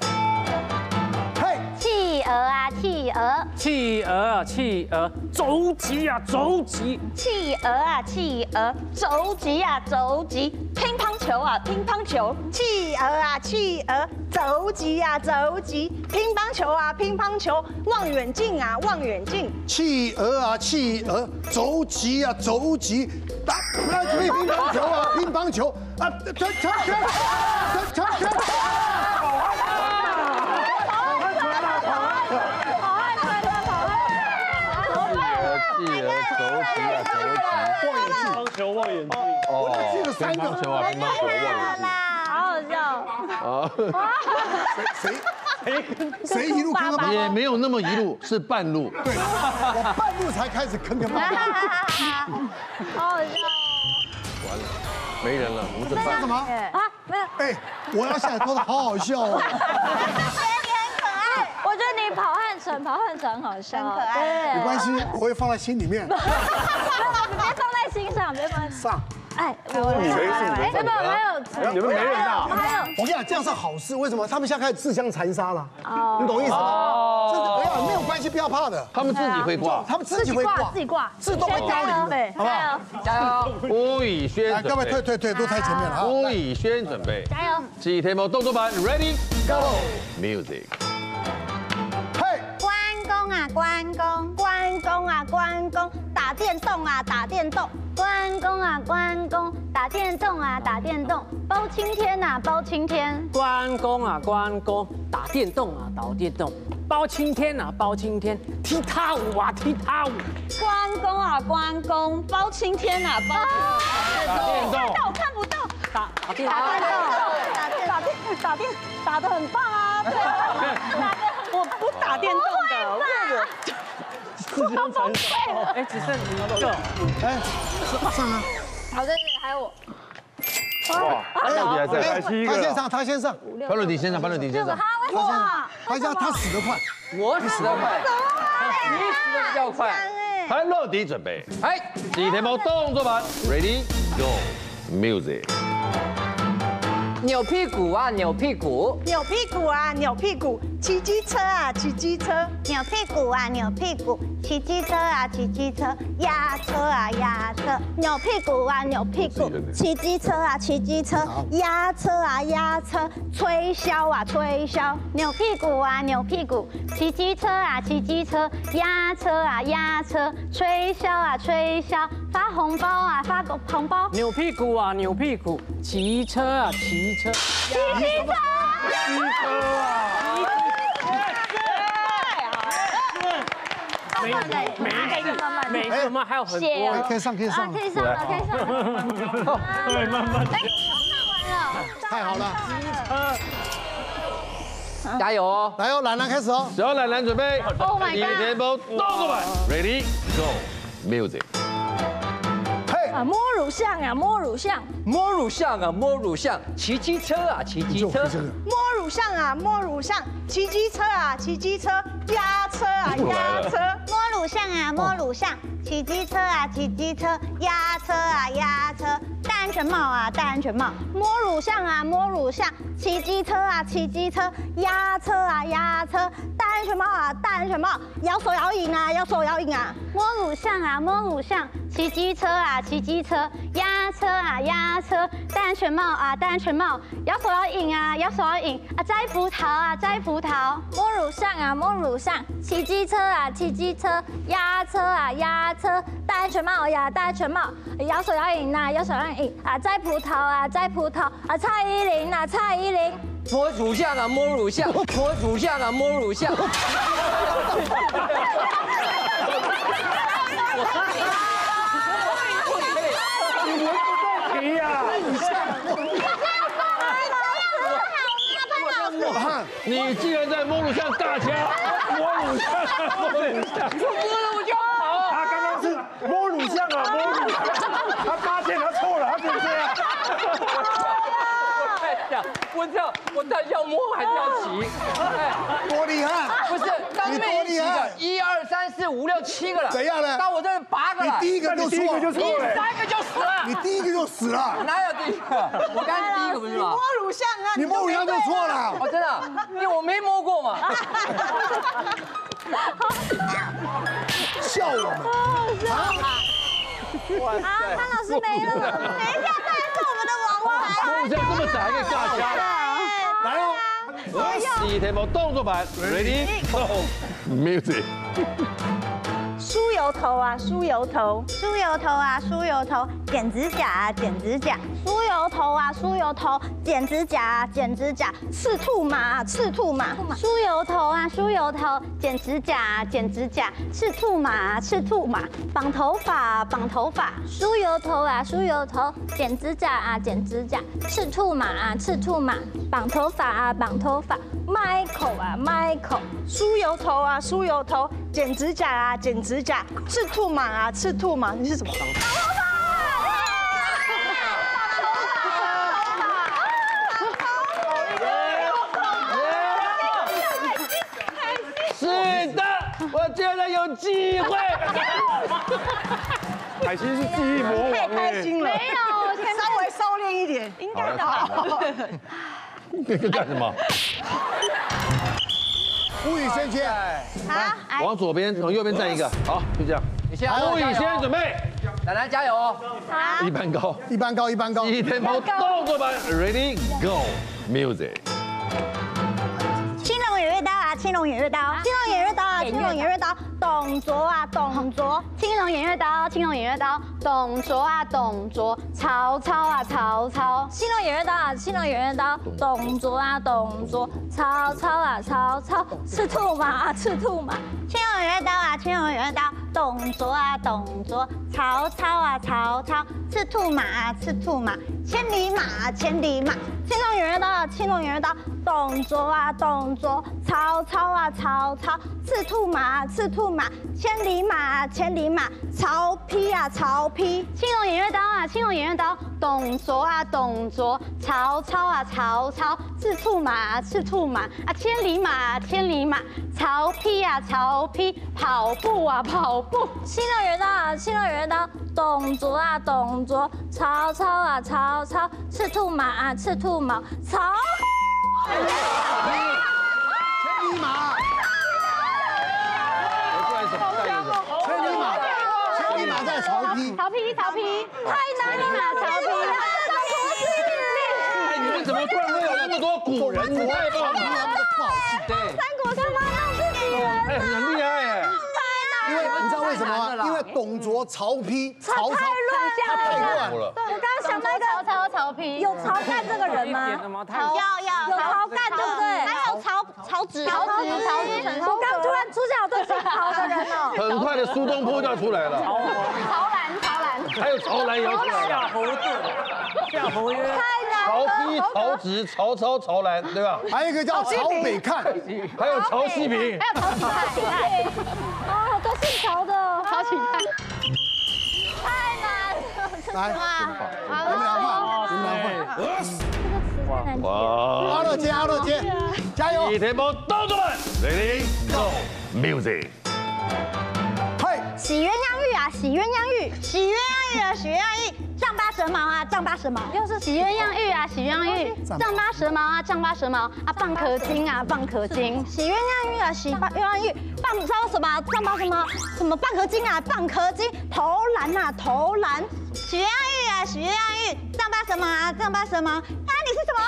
嘿，企鹅啊，企企鹅，企鹅，企鹅，走急啊，走急，企鹅啊，企鹅，走急啊，走急，乒乓球啊，乒乓球，企鹅啊，企鹅，走急啊，走急，乒乓球啊，乒乓球，望远镜啊，望远镜，企鹅啊，企鹅，走急啊，走急，打乒乓球啊，乒乓球啊，企鹅走急啊，走急。望远镜，棒球望远镜，我就记得三乒乓球个。啊，乒乓球望远镜。好好笑。啊，谁谁谁一路坑坑也没有那么一路，是半路。对，我半路才开始坑坑巴巴。好好笑完了，没人了，我们怎么办？什么？啊！没有，哎，我要下来说的好好笑哦。得你跑汉城，跑汉城很好笑，很可爱没关系，我会放在心里面。没有，你别放在心上，别放在。上，哎，我你谁是你哎，没有没有，你们没人啊？还有我跟你讲，这样是好事。为什么？他们现在开始自相残杀了。哦你懂意思吗？这我跟你讲，没有关系，不要怕的。他们自己会挂。他们自己会挂，自己挂，自动会凋零的，好不好？加油，吴以轩，各位退备，退退，都太前面了啊！吴以轩准备，加油！记 tempo 动作版，ready 关公啊，关公，关公啊，关公，打电动啊，打电动。关公啊，关公，打电动啊，打电动，包青天啊，包青天，关公啊，关公，打电动啊，打电动，包青天啊，包青天，踢踏舞啊，踢踏舞，关公啊，关公，包青天啊，包打电动，我看不到，打打电打电动，打电打电打电打的很棒啊！对啊，打的我不打电动的，我我自相残杀。哎，只剩你一个，哎，上上啊！好，这里还有我，哇，到底还在哎来七个，他先上，他先上，潘乐迪先上，潘乐迪先生，他先上，他先，他死得快。我死得快，你死得比较快。潘乐迪准备，哎，记 tempo 动作版，ready go，music。扭屁股啊，扭屁股。扭屁股啊，扭屁股，骑机车啊，骑机车，扭屁股啊，扭屁股，骑机车啊，骑机车，压车啊，压车，扭屁股啊，扭屁股，骑机车啊，骑机车，压车啊，压车，吹箫啊，吹箫，扭屁股啊，扭屁股，骑机车啊，骑机车，压车啊，压车，吹箫啊，吹箫，发红包啊，发个红包，扭屁股啊，扭屁股，骑车啊，骑车，骑机车，骑车。啊，每每一次每一次我们还有很谢多。哦，可以上，可以啊，上可，以上了，可以上。了，对，慢慢哎，上完了，太好了！加油哦！来哦，兰兰开始哦。小懒懒准备。Oh my 记 god tempo 动作版，ready go，music。嘿，啊，摸乳像啊，摸乳像，摸乳像啊，摸乳像，骑机车啊，骑机车。摸乳像啊，摸乳像，骑机车啊，骑机车，压车啊，压车，摸乳乳巷啊，摸乳巷，骑机车啊，骑机车，压车啊，压车，戴安全帽啊，戴安全帽，摸乳巷啊，摸乳巷，骑机车啊，骑机车，压车啊，压车，戴安全帽啊，戴安全帽，摇手摇影啊，摇手摇影啊，摸乳巷啊，摸乳巷，骑机车啊，骑机车，压车啊，压车，戴安全帽啊，戴安全帽，摇手摇影啊，摇手摇影啊，摘葡萄啊，摘葡萄，摸乳巷啊，摸乳巷，骑机车啊，骑机车，压车啊，压车，戴安全帽呀，戴安全帽，摇手摇影啊，摇手摇影啊，摘葡萄啊，摘葡萄啊，蔡依林啊，蔡依林。摸乳像啊，摸乳像，摸乳像啊，摸乳像。你文不对题呀！你竟然在摸乳像大家摸乳像，摸乳巷，摸乳就好。他刚刚是摸乳像啊，摸乳像，他发现他错了，他怎么这样？我知道，我这样，我到底要摸还是要骑？多厉害！不是，当你多面骑厉害的，一二三四五六七个了。怎样呢到我这儿八个了。你第一个就错，第一个就错你了。三个就死了。你第一个就死了，哪有第一个？我刚刚第一个不是吗？摸乳像啊，你摸乳像就错了。哦，真的，因为我没摸过嘛。笑我们。好，潘老师没了。等一下，这还是我们的王牌。摸乳巷这么窄还可以尬掐，来哦，第一题目动作版，Ready Go Music。梳油头啊，梳油头，梳油头啊，梳油头，剪指甲啊，剪指甲，梳油头啊，梳油头，剪指甲啊，剪指甲，赤兔马啊，赤兔马，梳油头啊，梳油头，剪指甲啊，剪指甲，赤兔马啊，赤兔马，绑头发啊，绑头发，梳油头啊，梳油头，剪指甲啊，剪指甲，赤兔马啊，赤兔马，绑头发啊，绑头发，Michael 啊，Michael，梳油头啊，梳油头，剪指甲啊，剪指甲，赤兔马啊，赤兔马，你是什么？是的，我觉得有机会。海星是记忆魔太王太，开心了，没有稍微收敛一点，应该的。这个干什么？吴宇先先，好，往左边，往右边站一个，好，就这样。你先，吴宇先准备，奶奶加油。哦！一般高，一般高一般高。第一题目动作版，Ready Go. Music。青龙偃月刀啊，青龙偃月刀，青龙偃月刀啊，青龙偃月刀，董卓啊，董卓，青龙偃月刀，青龙偃月刀，董卓啊，董卓，曹操啊，曹操，青龙偃月刀啊，青龙偃月刀，董卓啊，董卓，曹操啊，曹操，赤兔马啊，赤兔马，青龙偃月刀啊，青龙偃月刀，董卓啊，董卓，曹操啊，曹操，赤兔马。啊，赤兔马，千里马，千里马，青龙偃月刀啊，青龙偃月刀，董卓啊，董卓，曹操啊，曹操，赤兔马，赤兔马，千里马啊，千里马，曹丕啊，曹丕，青龙偃月刀啊，青龙偃月刀，董卓啊，董卓，曹操啊，曹操，赤兔马啊，赤兔马。啊，千里马啊，千里马，曹丕啊，曹丕，跑步啊，跑步，青龙偃月刀啊，青龙偃月刀，董卓啊，董卓，曹操啊，曹操，赤兔马啊，赤兔马，曹。千里马，千里马，千里马在曹丕。曹丕，曹丕，太难了，曹丕，哎，你们怎么突然会有那么多古人？我太棒了！对，三国他妈让自己人，哎，很厉害哎。因为什么？因为董卓、曹丕、曹操太乱他太乱了。我刚刚想到一个曹操、曹丕，有曹干这个人吗？要要有曹干对不对？还有曹曹植，曹植，曹植，我刚突然出现好多姓曹的人哦。很快的苏东坡就要出来了，曹兰，曹兰，还有曹兰也要出来了。猴子，夏侯渊，曹丕、曹植、曹操、曹兰，对吧？还有一个叫曹北看，还有曹希平。还有曹启泰，哦，好多姓曹的，曹启泰，太难了，真来，的吗？你们俩换，你们俩换。太难记了。哇！阿乐接，阿乐接，加油！第一题目动作版，Ready Go Music。喜鸳鸯浴啊，喜鸳鸯浴，喜鸳鸯浴啊，喜鸳鸯浴，丈八蛇矛八蛇矛，又是喜鸳鸯浴啊，喜鸳鸯浴，丈八蛇矛啊，丈八蛇矛啊，蚌壳精啊，蚌壳精，喜鸳鸯浴啊，喜八鸳鸯浴，蚌招什么？丈八什么？什么蚌壳精啊，蚌壳精，投篮啊，投篮，喜鸳鸯浴啊，喜鸳鸯浴，丈八什么啊，丈八蛇毛？啊，你是什么？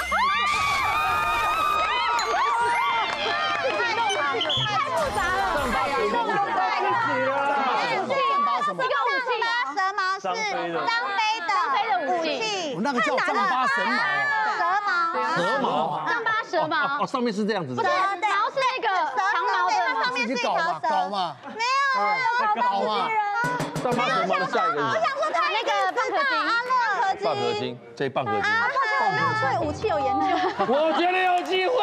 太复杂了，丈八蛇矛一个武器，蛇矛是张飞的张飞的武器。器我那个叫丈八神矛啊，蛇矛，蛇矛，丈八蛇矛哦，，上面是这样子的。不是，矛是那个长毛的上面是一条蛇，搞嘛。没有，我有搞搞嘛，丈八蛇矛的下一个我想说他那个阿乐蚌壳精，这蚌壳精。啊，我没有对武器有研究。我觉得有机会。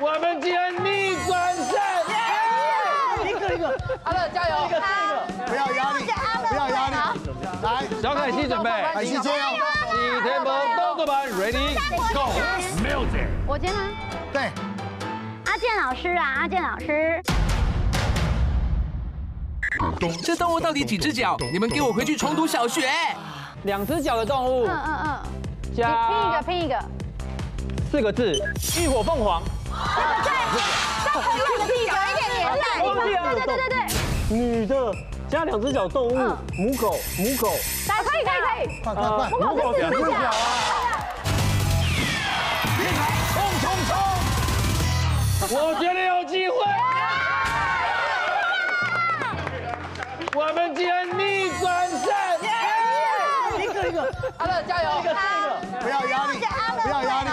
我们竟然逆转胜！一个阿乐加油！不要压力，不要压力，来，小凯西准备，海西加油，几天崩动作板，Ready Go Music。我接吗？对，阿健老师啊，阿健老师，这动物到底几只脚？你们给我回去重读小学。两只脚的动物。嗯嗯嗯，拼一加个拼一个，四个字，浴火凤凰。有一点年代，对对对对对，女的加两只脚动物，母狗，母狗，来可以可以可以，快快快，母狗两只脚啊，冲冲冲！我觉得有机会。我们竟然逆转胜！一个一个，阿乐加油！一个一个，不要压力，不要压力，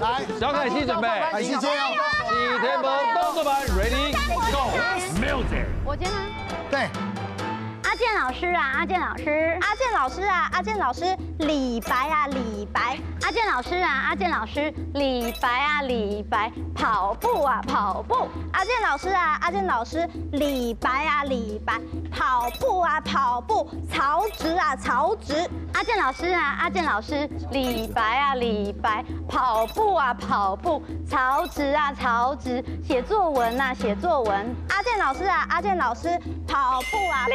来，小凯西准备，凯西加油，起天崩动作板，Ready Go，Music。我接吗？对，阿健老师啊，阿健老师，阿健老师啊，阿健老师，李白啊，李白，阿健老师啊，阿健老师，李白啊，李白，跑步啊，跑步，阿健老师啊，阿健老师，李白啊，李白，跑步啊，跑步，曹植啊，曹植，阿健老师啊，阿健老师，李白啊，李白，跑步啊，跑步，曹植啊，曹植，写作文啊，写作文，阿健老师啊，阿健老师，跑步啊，李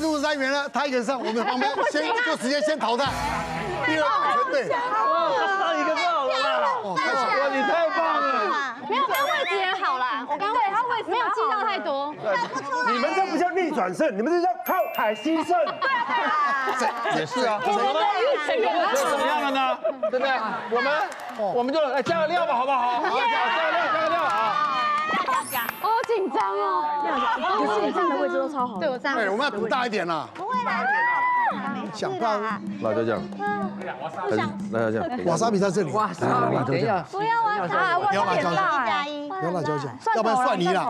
入三元了，他一个人上，我们旁边先就直接先淘汰，第二个全对，上一个就好了你太棒了！没有，刚位置也好啦，我刚对他位置没有记到太多，你们这不叫逆转胜，你们这叫靠海牺牲。也是啊，怎么了？这怎么样了呢？对不对？我们我们就来加个料吧，好不好？好，加个料，加个料啊！好紧张哦，可是你站的位置都超好。对我这样对，我们要赌大一点啦，不会啦，想办法，辣椒酱，不想辣椒酱？瓦萨比在这里，哇塞，等一下，不要玩啊，我不要辣椒一酱，加一，不要辣椒酱，要不然蒜泥啦，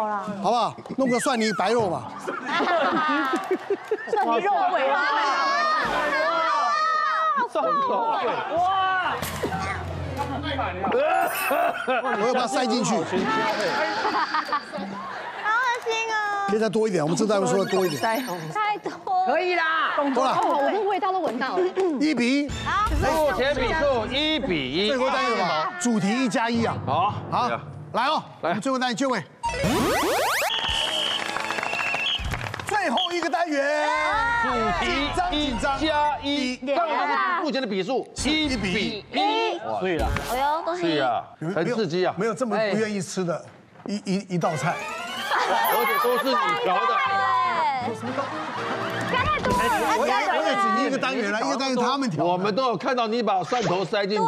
好不好？弄个蒜泥白肉吧，蒜泥肉桂啊！重口味，哇！我要把它塞进去，好恶心哦，可以再多一点，我们这单位说的多一点，太多。可以啦。够了，哦，我那味道都闻到了，一比一，目前比数一比一最。后单元吧，主题一加一啊，好，好，来哦，我们最后单元就位，最后一个单元，主题一加一，看我们目前的比数一比一。所以啦，哎呦，恭喜！是啊，很刺激啊，没有这么不愿意吃的一一一道菜，而且都是你调的。我也我也只一个单元了，一个单元他们调，我们都有看到你把蒜头塞进去。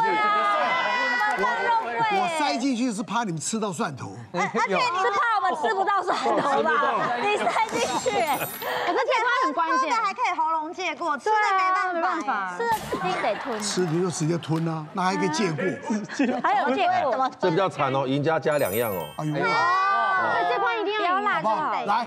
我塞进去是怕你们吃到蒜头，而且你是怕我们吃不到蒜头吧？你塞进去，可是这它很关键的，还可以喉咙借过，吃的没办法，吃的一定得吞。吃你就直接吞啊，那还可以借过，还有借过怎么这比较惨哦，赢家加两样哦。哎呦，所以这关一定要不要辣好不好？来，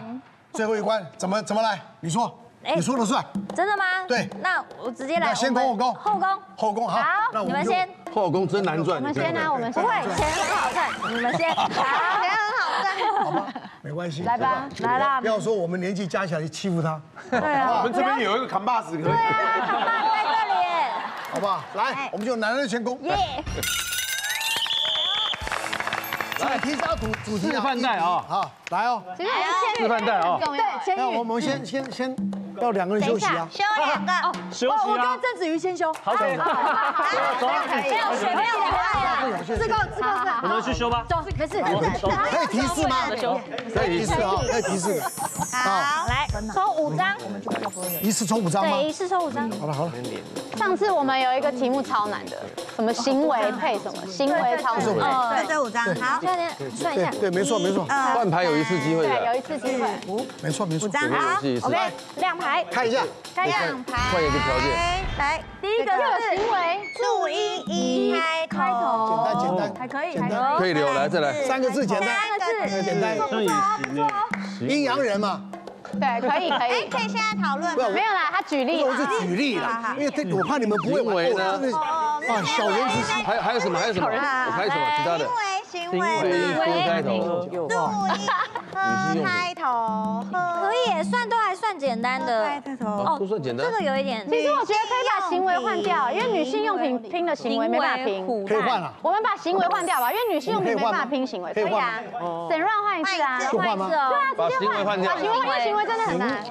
最后一关怎么怎么来？你说，哎你说了算。真的吗？对那我直接来。那先攻后攻后攻。后攻好，那你们先。后宫真难赚。我们先啊，我们不会，钱很好赚，你们先。好，钱很好赚。好吧，没关系。来吧，来啦不。要说我们年纪加起来就欺负他，对啊我们这边有一个扛把子。对啊，扛把子在这里。好不好？来，我们就男人先攻。耶。来，提早主主题示范带啊好，来哦。示范带啊。对，千那我。们先先先要两个人休息啊。修两个，休息啊！郑子瑜先休。好，走，走，没有水，没有水啊。这个这个我们去修吧。走，没事，没事。可以提示吗？可以提示啊，可以提示。好，来，抽五张。一次抽五张吗？对，一次抽五张。好了好了，上次我们有一个题目超难的，什么行为配什么，行为超难。哦对，这五张，好，算一下。对对，没错没错，换牌有一次机会对，有，一次机会。五没错没错五。张，好。OK，亮牌。看一下，看一下。两排，换一个条件来，第一个是行为，注音一开开头，简单简单，还可以，简单，还可以。可以留，来再来。三个字简单，三个字。简单，像也行呢。阴阳人嘛，对，可以可哎，以。可以现在讨论吗？没有啦，他举例我是。举例啦，因为这我怕你们不会玩，啊，小人之心。还还有什么？还有什么？我还有什么？其他的？行对，为，一开头。注音呵开头，可以耶，算都还算简单的。开头，哦，都算简单这。个有一点。其实我觉得可以把行为换掉，因为女性用品拼的行为没办法拼。虎可以换了，我们把行为换掉吧，因为女性用品没办法拼行为，可以啊，整乱换一次啊。就换一次哦。对啊，直接换掉把。行为换，因为行为真的很难。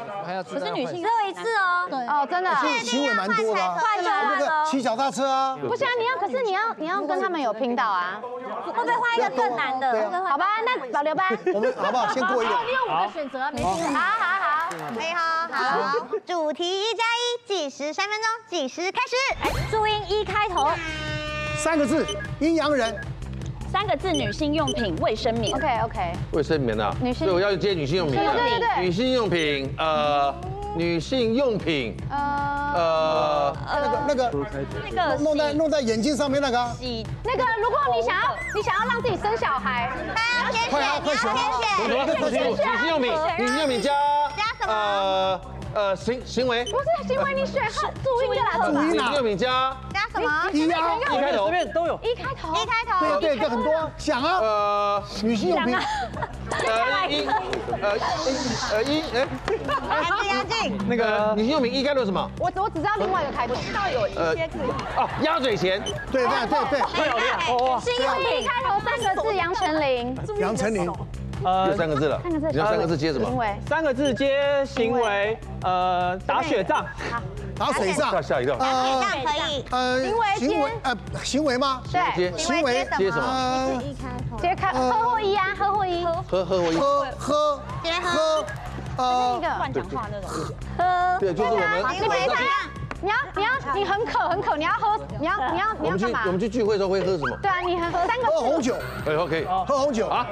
可是女性只有一次哦。对。哦，真的啊。行为蛮多的啊，换就那个换哦。骑脚踏车啊，不是啊，你要，可是你要，你要跟他们有拼到啊。会不会换一个更难的？好吧，那保留吧。我们好不好？先过一个。你有五个选择啊，没听好好好。可以哈，好，主题一加一，计时三分钟，计时开始。哎，注音一开头，三个字，阴阳人，三个字女性用品卫生棉。OK OK，卫生棉啊，女性对，我要接女性用品。对对对对女性用品，呃，女性用品，呃，呃，那个那个那个弄在弄在眼睛上面那个啊，洗那个如果你想要，你想要让自己生小孩，快啊选，你要快选啊先选。女性女性用品，女性用品加加什么呃呃行行为，不是行为，你选注音的啦，注音啊女性用，品加加什么？一啊，一开头。随，便都有。一开头，一开头。对对，这很多，想啊，呃女性用品，呃一呃呃一哎。安静安静。那个女性用品一开头什么？我我只知道另外一个开头，知道有一呃些可以。哦鸭嘴钳，对对对对，新用品开头三个字，杨丞琳，杨丞琳，有呃，三个字了，三个字你要三个字接什么？行为，三个字接行为，呃，打雪仗。打水仗吓，吓一跳，这呃样可以。呃，行为接行为呃行为吗？对，接行为接什么？呃直接开喝或一啊，喝或一，喝喝我一，喝喝接喝。喝，呃一个乱讲话那种。喝。对，就是我们行为怎样？你要你要你很渴很渴，你要喝，你要你要我们去你要干嘛我？们去聚会的时候会喝什么？对啊，你很三个，喝红酒，哎，OK，喝红酒。啊，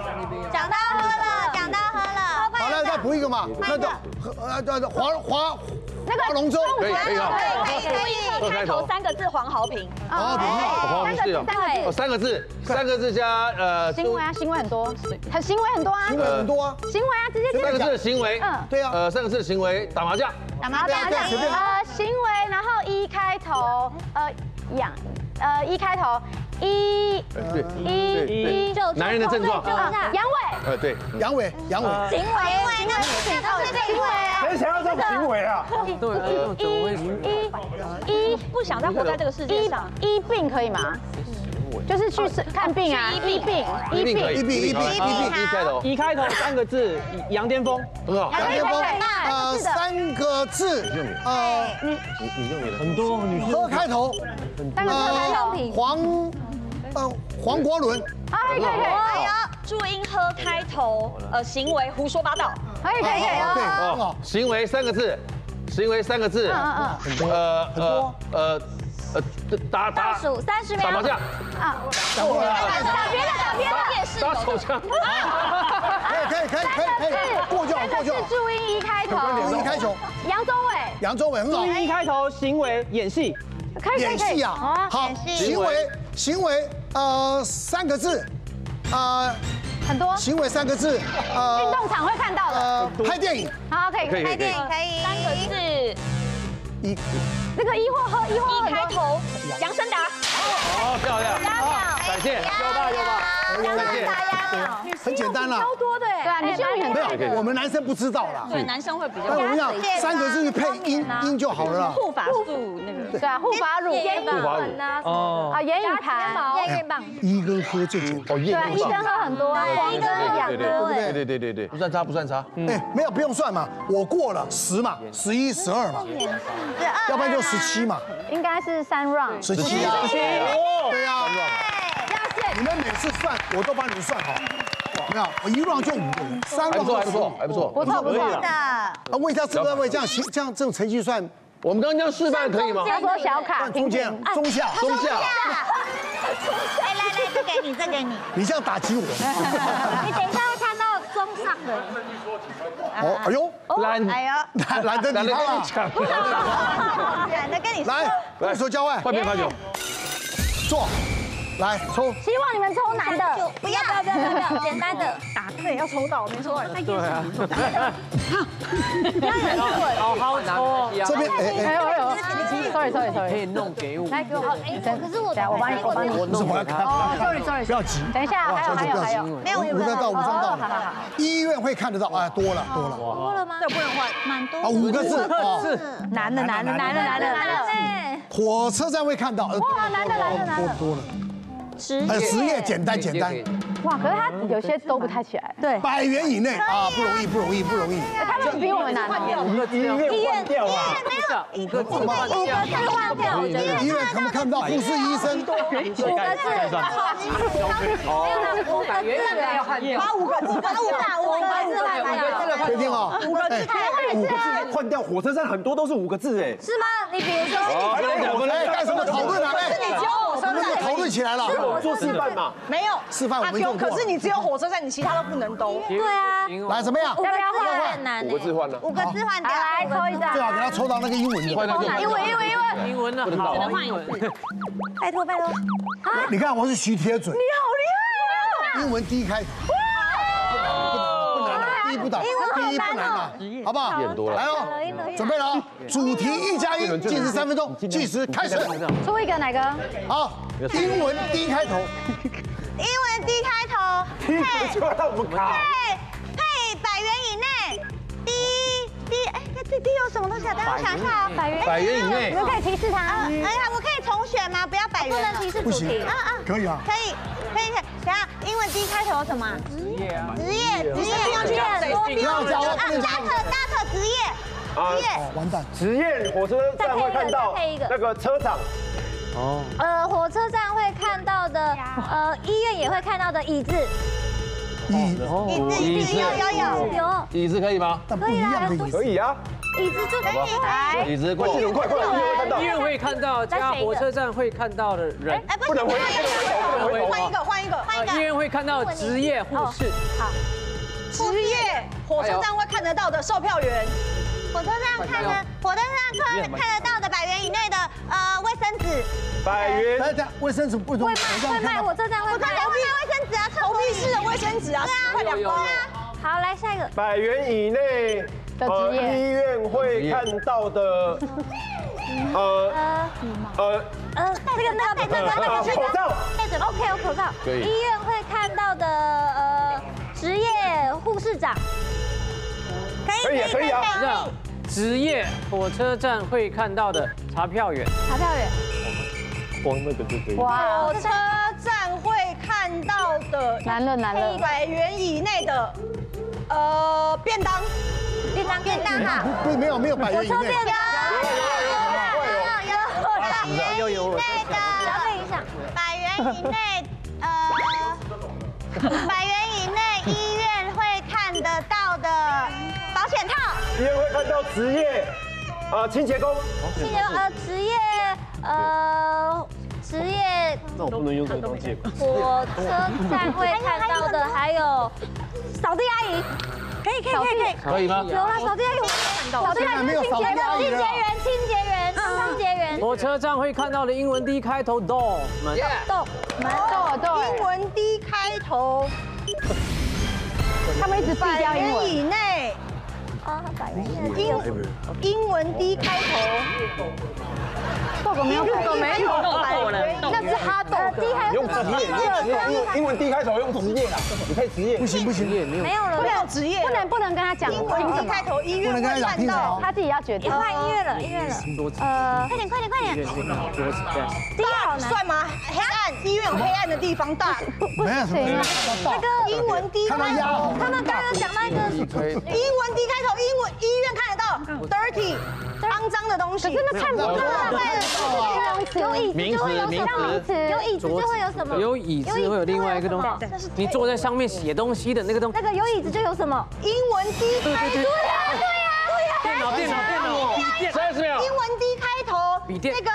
讲到喝了，讲到喝了。好了，再补一个嘛，那就喝呃呃华华那个龙舟，可以可以好，可以可以。开头，三个字黄豪平。好，比好，三个字，三个字，三个字，三个字加呃，行为啊，行为很多，很行为很多啊，行为很多啊，行为啊，直接三个字的行为，嗯。对啊，呃，三个字的行为，打麻将，打麻将呃，行为，然后一开头，呃，养，呃，一开头，一对一一对，男人的症状，啊，阳痿，呃，对，阳痿阳痿，行为，行为那个都是行为啊。谁想要这种行为啊？一一一不想再活在这个世界上。一病可以吗？就是去看病啊，医病，一病可以，一病一病一开头，一开头三个字，羊癫疯。很好，杨天峰，呃，三个字，呃，你你用你的，很多女喝开头，三个字开头，黄，呃，黄国伦，啊，可以可以可以，哎呀，注音喝开头，呃，行为胡说八道。可以可以可以，对，哦，行为三个字，行为三个字，嗯嗯呃呃呃呃打倒数三十秒。打麻将，啊，打别的打别的，打手枪，可以可以可以可以可以，过就好过就好，注音一开头，一开头，杨宗纬，杨宗纬很好注，音一开头，行为演戏。演戏啊，好，行为行为，呃，三个字，呃，很多。行为三个字，呃运动场会看到的。呃，拍电影，好，可以可以可以拍电影。可以。三个字，一。那个一或和一或一开头，杨生达。好漂亮，感谢，有吧有吧，再见。很简单啦，超多的哎。对啊，女性很没有，我们男生不知道啦。对，男生会比较。但我们讲三个字配音音就好了啦。护发素那个。对啊，护发乳、眼影发乳哦，啊，眼影盘、眼影棒。一跟喝最简单。对啊，一跟喝很多啊，一跟两对个对对对对对，不算差不算差。哎，没有不用算嘛，我过了十嘛，十一、十二嘛，要不然就十七嘛，应该是三 round。十七啊，对呀。你们每次算，我都帮你们算好。没有，我一 round 就五个人，三还 round 不错还不错还不错，不错不错的。啊，问一下是不是会这样行？这样这种程序算我们刚刚这样示范可以吗？他说小卡中间、中下、中下。来来来，这给你，这给你。你这样打击我。你等一下会看到中上的。哦，哎呦，懒，哎呦，懒懒得。你抢，懒得跟你说。来，动手交换，换边发球。坐，来抽。希望你们抽男的，不要不要不要不要，简单的。打对要抽到，没错。对啊，好好好抽哦。这边，哎哎，哎呦哎呦，sorry sorry 可 sorry，以弄给我。来给我，哎，可是我，我帮你，我帮你。我要看。哦，sorry sorry，不要急。等一下，还有还有还有，没有，五张到五张到好好好。医院会看得到，哎，多了多了。多了吗？这不能换，蛮多啊，五个字哦。男的男的男的男的男的。火车站会看到，呃哇，男的男的男的。多了。职呃，职业简单简单，哇，可是他有些都不太起来。对，百元以内啊，不容易不容易不容易。他们比我们难。五个字医院换掉啊，五个字换五个字换掉。医院看不看到护士医生？五个字。没有啦，五个字要换掉。发五个字，把五个字，五个字换掉。确定哦？五个字，五个字换掉，火车站很多都是五个字哎。是吗？你比如说，我们来干什么讨论啊？是你只有火车我们站讨论起来了。做示范嘛，没有示范我们阿 Q，用过可是你只有火车站，你其他都不能兜。对啊，来怎么样？要不要换？难五个字换了。五个字换掉，来抽一张。最好给他抽到那个英文英文英文英文。英文的好，英文。拜托拜托。你看我是徐铁嘴，你好厉害啊！英文第一开头。不难了，第一不难，第一不难了，好不好？变多了来哦，准备了哦，主题一加一，计时三分钟，计时开始。出一个哪个？好，英文第一开头，英文 D 开头，配就让我们卡。配配百元以内，D D 哎，那 D D 有什么东西啊？等我想一下啊，百元百元以内你们可以提示他。哎呀，我可以重选吗？不要百元，不能提示主题。啊啊，可以啊。可以，可以，可以。等下，英文 D 开头有什么？职业啊，职业，职业，职业多不要讲啊了，不能讲，data data 职业，职业，哦，完蛋，职业火车站会看到那个车长，呃，火车站会看到的，呃，医院也会看到的椅子。椅椅子，椅子，有有有，有椅子可以吗？可以啊椅子。可以啊。椅子就可以来。椅子过快，。快快快，医院会看到医。院会看到，加火车站会看到的人。哎，不能回，不能回头，换一个，换一个，换一个医院会看到职业护士。好职业火车站会看得到的售票员，火车站看的，火车站看看得到的百元以内的呃卫生纸，百元大家卫生纸不同，会卖会卖，火车站会卖。会卖卫生纸啊，投币式的卫生纸啊，十块两包啊。好，来下一个。百元以内的职业医院会看到的，呃呃呃呃，这个那个那个那个口罩，戴着 OK 有口罩。医院会看到的呃职业护士长。可以啊可以啊。这样，职业火车站会看到的查票员。查票员。光那个就可以。哇火车站会看到的难了难了。百元以内的，呃，便当。便当便当哈。不没有没有百元以内。便当。有有有有有有有有内的。百元以内，呃，百元以内医院会看得到的保险套，医院会看到职业，啊，清洁工。清洁呃职业呃职业那我不能用这个当借口。火车站会看到的还有扫地阿姨。可以可以可以可以。可以吗？有啦，扫地阿姨我看到。扫地阿姨是清洁员，清洁员，清洁员，清洁员。火车站会看到的英文 D 开头 door 门。豆门豆对。英文 D 开头，他们一直避掉英元文。以内，啊，百元以内。英英文 D 开头，豆狗没有，豆狗没有百元以内，那是哈豆的。第还有用职业，英英英文 D 开头用职业啦，你可以职业。不行不行，没有了，不能职业不能不能跟他讲英文拼 D 开，头，医院会看到。他自己要决定。换音乐了，音乐了。呃，快点快点快点！多次 yes 第一好难。算吗？黑暗，医院有黑暗的地方大。不不行啊那个英文 D 开头，他们刚刚讲那个，英文 D 开头，英文医院看，dirty，肮脏的东西。可是那看不到啊。有椅子就会有什么名词？有椅子就会有什么？有椅子会有另外一个东西，你坐在上面写东西的那个东西那。个有椅子就有什么？英文 D 开头，对呀对呀对呀。电脑电脑电脑笔电三十秒。英文 D 开头，笔电那个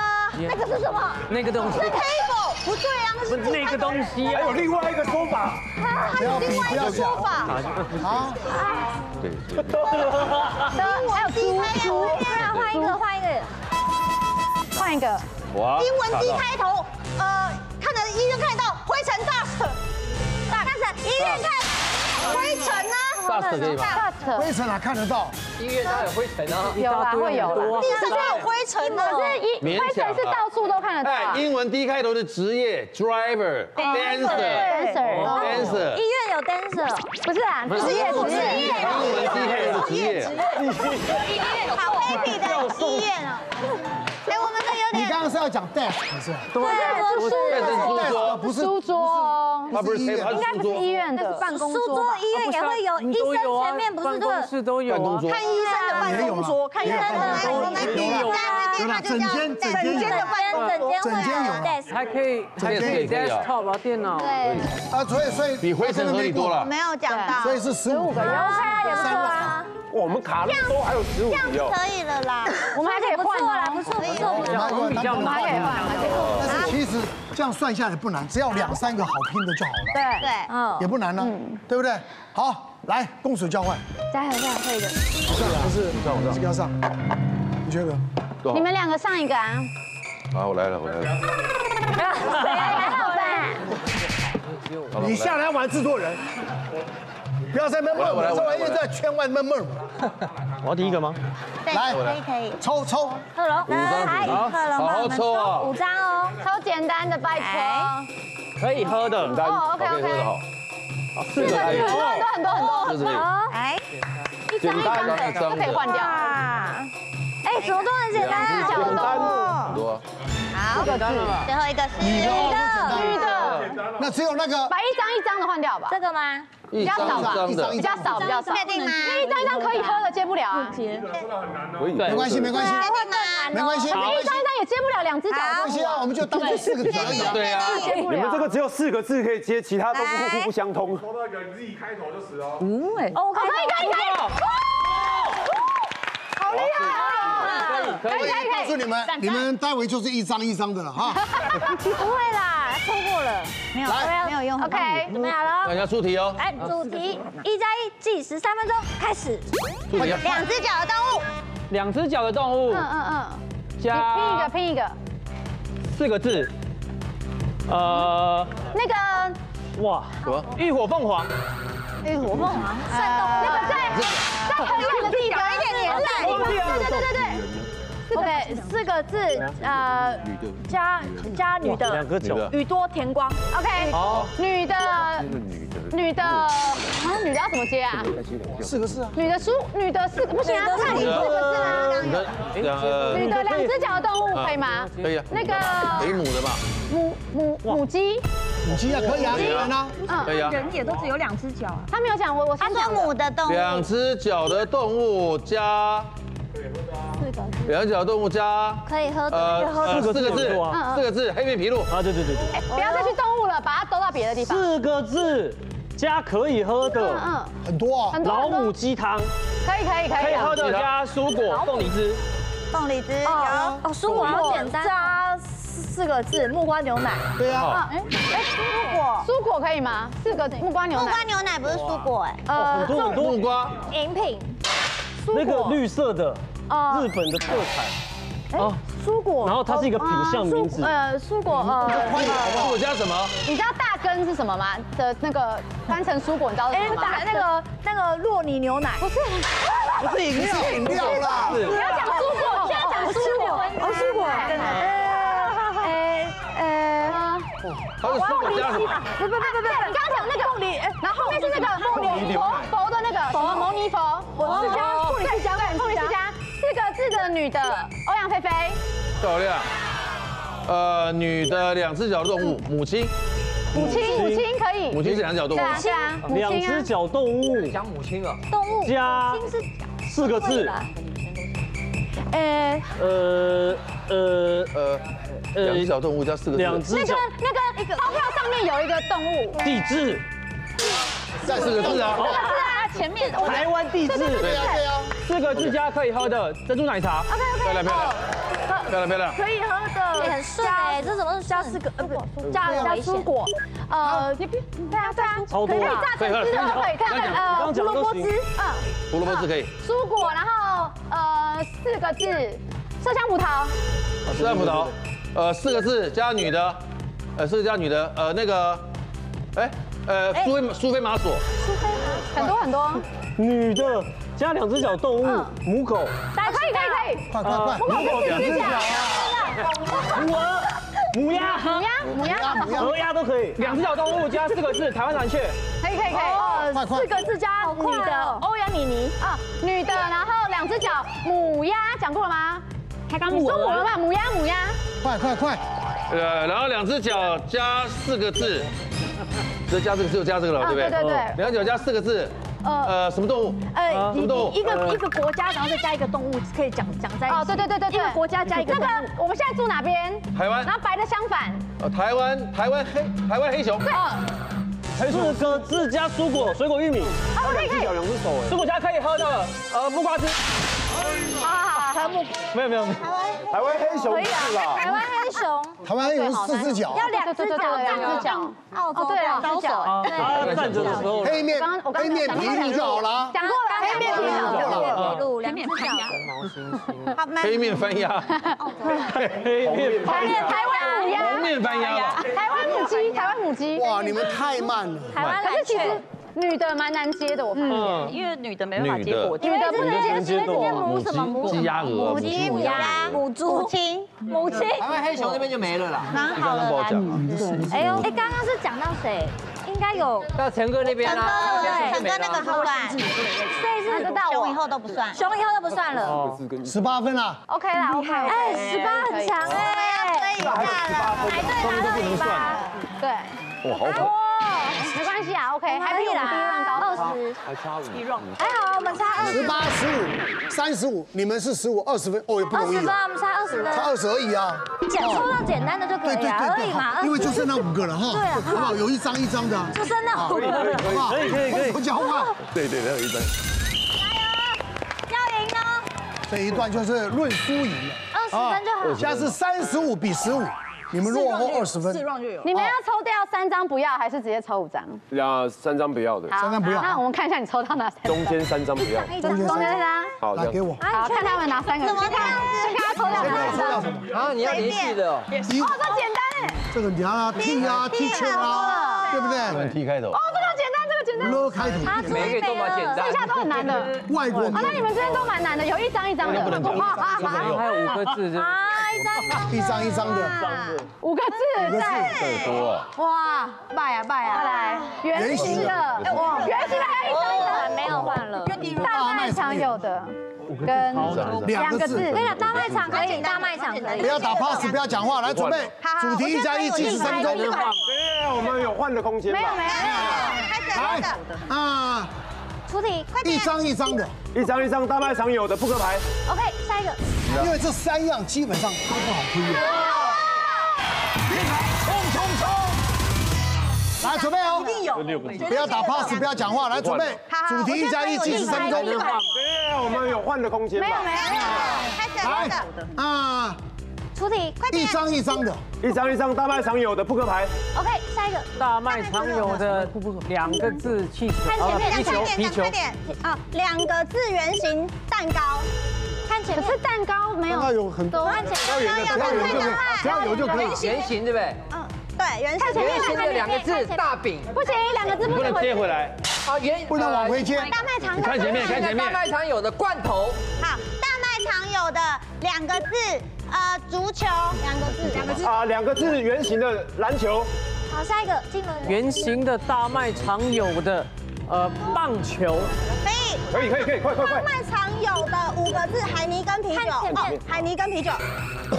那个是什么？那个东西是 table，不对啊，那是那个东西啊。还有另外一个说法，还有另外一个说法。啊，对对。还有猪猪，不然换一个换一个，换一个。哇英文 D 开头，呃，看着医院看得到灰尘大。大。婶，医院看灰尘啊，大可以吗？灰尘哪看得到？医院它有灰尘啊，有啊会有啦。地上就有灰尘可哦。是一灰尘是到处都看得到英文 D 开头的职业，driver、dancer、dancer，dancer。医院有 dancer，不是啊，职业职业。英文 D 开头的职业，好 happy 的医院哦。是要讲 desk 不是？对，不是书，desk 桌，不是书桌哦，他不是医院。他应该不是医院的，办公书桌医院也会有，医生前面不是都有办公室都有。看医生的办公桌，看医生的办公桌。有啦，整间整间有整间的办公整间整间有 desk，还可以，还可以 desktop 啊，电脑。对，啊，所以所以比灰尘合理多了。没有讲到，所以是十五个，有啊，也不错啊，我们卡那么多还有十五这样题哦。可以了啦。我们还可以换啦，不错不错不错，我们比较难还可以换，还可以换。但是其实这样算下来不难，只要两三个好拼的就好了，对对，嗯，也不难呢，对不对？好，来供水交换，加油加油，可以的。不是不是，这个要上，你觉得？你们两个上一个啊，好，我来了，我来了。谁啊？还好吧？好了你下来玩制作人，不要再闷闷了，这玩意在圈外闷闷。我要第一个吗？对，来可以可以。抽抽，贺龙，来好好好抽啊。五张哦，超简单的，拜托。可以喝的，哦，OK OK，好。四个很多很多很多。很多，好，哎，一张一张的都可以换掉。哎，什么都很简单啊，小动物。很多。啊。好，最后一个是绿的，绿的，那只有那个。把一张一张的换掉吧。这个吗？比较少吧，一张的比较少，比较少。确定吗？因为一张一张可以喝的接不了啊。可以。没关系没关系？没关系，没关系一张一张也接不了两只脚。没关系啊，我们就当这四个字而已啊。对啊。接不了。你们这个只有四个字可以接，其他都不互不相通。抽到一个 Z 开头就死哦。哦，可以可以可以。好厉害哦！可以可以告诉你们，你们待会就是一张一张的了哈。不会啦，错过了，没有没有用。OK，准备好了。看一下出题哦。哎，主题一加一计时三分钟，开始。出题啊。两只脚的动物，两只脚的动物嗯嗯嗯，加拼一个拼一个。四个字，呃，那个哇，什么？浴火凤凰，浴火凤凰，那个在在很远的地方，有一点年代对对对对对。OK，四个字，呃，加加女的，两个脚，宇多田光。OK，好，女的女的。女的，啊，女的要怎么接啊？四个字啊。女的书，女的四个不行啊，差你四个字啦。女的女的两只脚的动物可以吗？可以啊。那个给母的吧。母母母鸡，母鸡啊，可以啊，当然啊。嗯，可以啊。人也都只有两只脚啊。他没有讲，我我他母的动物，两只脚的动物加四个字，两只脚的动物加可以喝的。呃四个字四个字黑面琵鹭。啊，对对对对，不要再去动物了，把它兜到别的地方。四个字加可以喝嗯的嗯，很多啊。老母鸡汤，可以可以可以。可以喝的加蔬果凤梨汁，凤梨汁有。哦哦，蔬果好简单。加四个字，木瓜牛奶。对啊。啊，哎哎，蔬果，蔬果可以吗？四个木瓜牛奶。木瓜牛奶不是蔬果哎，呃很多很多木瓜。饮品。那个绿色的呃日本的特产，哎哦，蔬果，然后它是一个品相名字呃，蔬果，呃，蔬果加什么？你知道大根是什么吗？的那个翻成蔬果，你知道是什么吗？打那个那个洛尼牛奶，不是，不是饮料，饮料啦。你要讲蔬果，现在讲蔬果，哦，蔬果，呃呃，它是蔬果加什么？不不不不不，你刚刚讲那个凤梨，然后后面是那个凤梨佛佛的那个什么牟尼佛，我是加凤梨是家，凤梨是家。四个字的女的欧阳菲菲，漂亮。呃，女的两只脚动物，母亲。母亲母亲。可以，母亲是两只脚动物。对。啊对啊，母两只脚动物。讲母亲了，动物。加母亲是四个字，呃呃呃呃，两只小动物加四个字。两只脚那个那个一个钞票上面有一个动物，地质，再四个字啊。是啊，前面台湾地质，对啊对对啊四个字加可以喝的珍珠奶茶。，OK OK，漂亮漂亮。漂亮漂亮。可以喝的，也很顺哎，这怎么加四个呃不加加蔬果，呃对啊对啊，超多可以榨成汁的都可以，看看呃胡萝卜汁，嗯，胡萝卜汁可以。蔬果，然后呃四个字，麝香葡萄，麝香葡萄，呃，四个字加女的，呃，四个加女的，呃，那个，哎，呃，苏菲苏菲玛索，苏菲很多很多，女的加两只脚动物，母狗，来可以可以可以，快快快，母狗两只脚啊，母鹅，母鸭，母鸭。母鸭，鹅鸭。都可以，两只脚动物加四个字，台湾蓝雀。可以可以可以，呃四个字加女的欧阳妮妮。啊，女的，然后两只脚。母鸭讲过了吗？才刚母说母了吧？母鸭母鸭，快快快，呃，然后两只脚加四个字，这加这个只有加这个了，啊对不对？对对对两只脚加四个字，呃呃，什么动物？呃，什么动物？一个一个国家，然后再加一个动物，可以讲讲在一起。哦对对对对对，一个国家加一个那。个我们现在住哪边？台湾然后白的相反，呃，台湾台湾黑台湾黑熊，对四个字加蔬果，水果玉米，啊可以可以，两只手哎，蔬果加可以喝的，呃，木瓜汁。好好好，和木没有没有，台湾黑熊可以是啦啊，。台湾黑熊。台湾有四只脚，要两只脚，两只脚。澳洲哦，对，两只脚。啊，他站着的时候，黑面刚刚刚黑面皮鹭就好了。讲过了，黑面皮就好了鹭。路两只脚，黑面翻鸭，黑面台台湾母鸭，红面翻鸭。台湾母鸡，台湾母鸡。哇，你们太慢了。台湾可是其实女的蛮难接的，我发现。嗯，因为女的没办法接果，女的不能接，因为母母什么母鸡、鸡鸭鹅、母鸡、母鸭。母猪，母亲，母鸡。台湾黑熊那边就没了啦。蛮好的啦。哎呦，哎，刚刚是讲到谁？应该有到陈哥那边陈哥啦。对，陈哥那个不算，谁是知道熊以？后都不算。熊以后都不算了。十八分啦，OK 啦，OK。哎，十八很强哎，追一下了，排队拿到一八。对。哇，好狠！哇，没关系啊，OK，还比我们第一轮高二十。还差五。还好，我们差二十。十八、十五、三十五，你们是十五、二十分，哦，也不容易啊，二十分，我们差二十分。差二十而已啊。简抽到简单的就可对对以了，而对对，已嘛，。因为就剩那五个了哈，对啊好不好？有一张一张的啊，就真的好。好不好？可以可以可以我讲话，对对，还有一张。要赢哦，这一段就是论输赢了。二十分就好。现在是三十五比十五，你们落后二十分。四 round 就有。你们要抽掉三张不要，还是直接抽五张？要，三张不要的，好三张不要那我们看一下你抽到哪三张。中间三张不要。中间三张，好，这样来给我。好，看他们拿三个。先看，先看他抽掉先看哪抽掉什张。么？啊，你要连续的哦。哦，这简单哎。这个你啊，T 啊，T 圈啊，对不对，T 开头。哦，这个简单，这个简单。？L 开头，他每一个都蛮简单剩下都很难的。外国好，那你们这边都蛮难的，有一张一张的。不能还有五个字就。啊！一张一张一张的，五个字在。这多啊！哇，拜啊拜啊！来，圆形的，哇，圆形的还有一张一张，没有换了。大卖场有的，跟两个字。对了大卖场可以，大卖场可以。不要打 pass，不要讲话，来准备。主题一加一，计时三分钟。对，我们有换的空间吧？没有没有没有。来啊，出题，快点一张一张的，一张一张大卖场有的扑克牌，OK，下一个。因为这三样基本上都不好听来准备哦，一定有。不要打 pass，不要讲话，来准备。主题一加一，计时三分钟。对，我们有换的空间吧？没有没有。开始来的，啊，出题，快点。一张一张的，一张一张大卖场有的扑克牌，OK，下一个。大卖场有的两个字气球，看前面皮球快点，皮球快。点！啊，两个字圆形蛋糕，看前面可是蛋糕没有蛋糕有很多只要有就可以。圆形对不对？对，圆形圆形的两个字大饼，不行，两个字不能回接回来。啊，原不能往回接。大卖场有看前面，看前面。大卖场有的罐头。好，大卖场有的两个字，呃，足球，两个字，两个字。啊，两个字圆形的篮球。好，下一个金门。圆形的大卖场有的，呃，棒球。可以，可以，可以，可以，快快快！大卖场有的五个字，海泥跟啤酒。哦，海泥跟啤酒。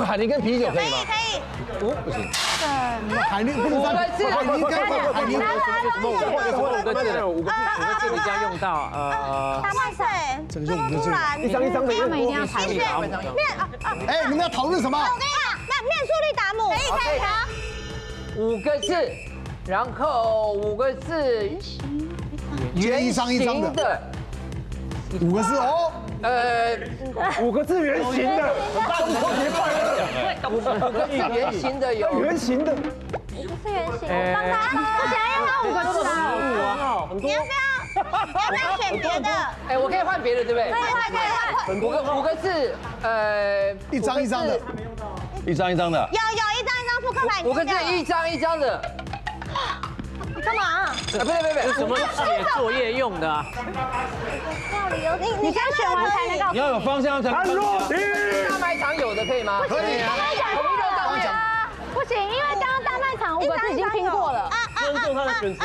海泥跟啤酒可以吗？可以，可以。不行。海泥不能三海泥跟海泥。五个字，五个字，五个字，你家用到呃。大麦菜，这个就五个字。一张一张的，他们一定要猜面啊啊！哎，你们要讨论什么？我跟你讲，那面速力达姆可以可以好。五个字，然后五个字，一张一张的。五个字哦，呃，五个字圆形的，中秋节快乐。五个字圆形的有圆形的，不是圆形，我帮他，不想要他五个字啊。你要不要？要不要选别的？哎，我可以换别的，对不对？可以换，可以换。五个五个字，呃，一张一张的，一张一张的。有有一张一张扑克牌，五个字一张一张的。干嘛？啊，不对不对不对，什么写作业用的？道理有你你刚选完才能告诉你要有方向才能。大卖场有的可以吗？可以。大卖场红肉上面不行，因为刚刚大卖场五个字已经听过了。啊啊尊重他的选择。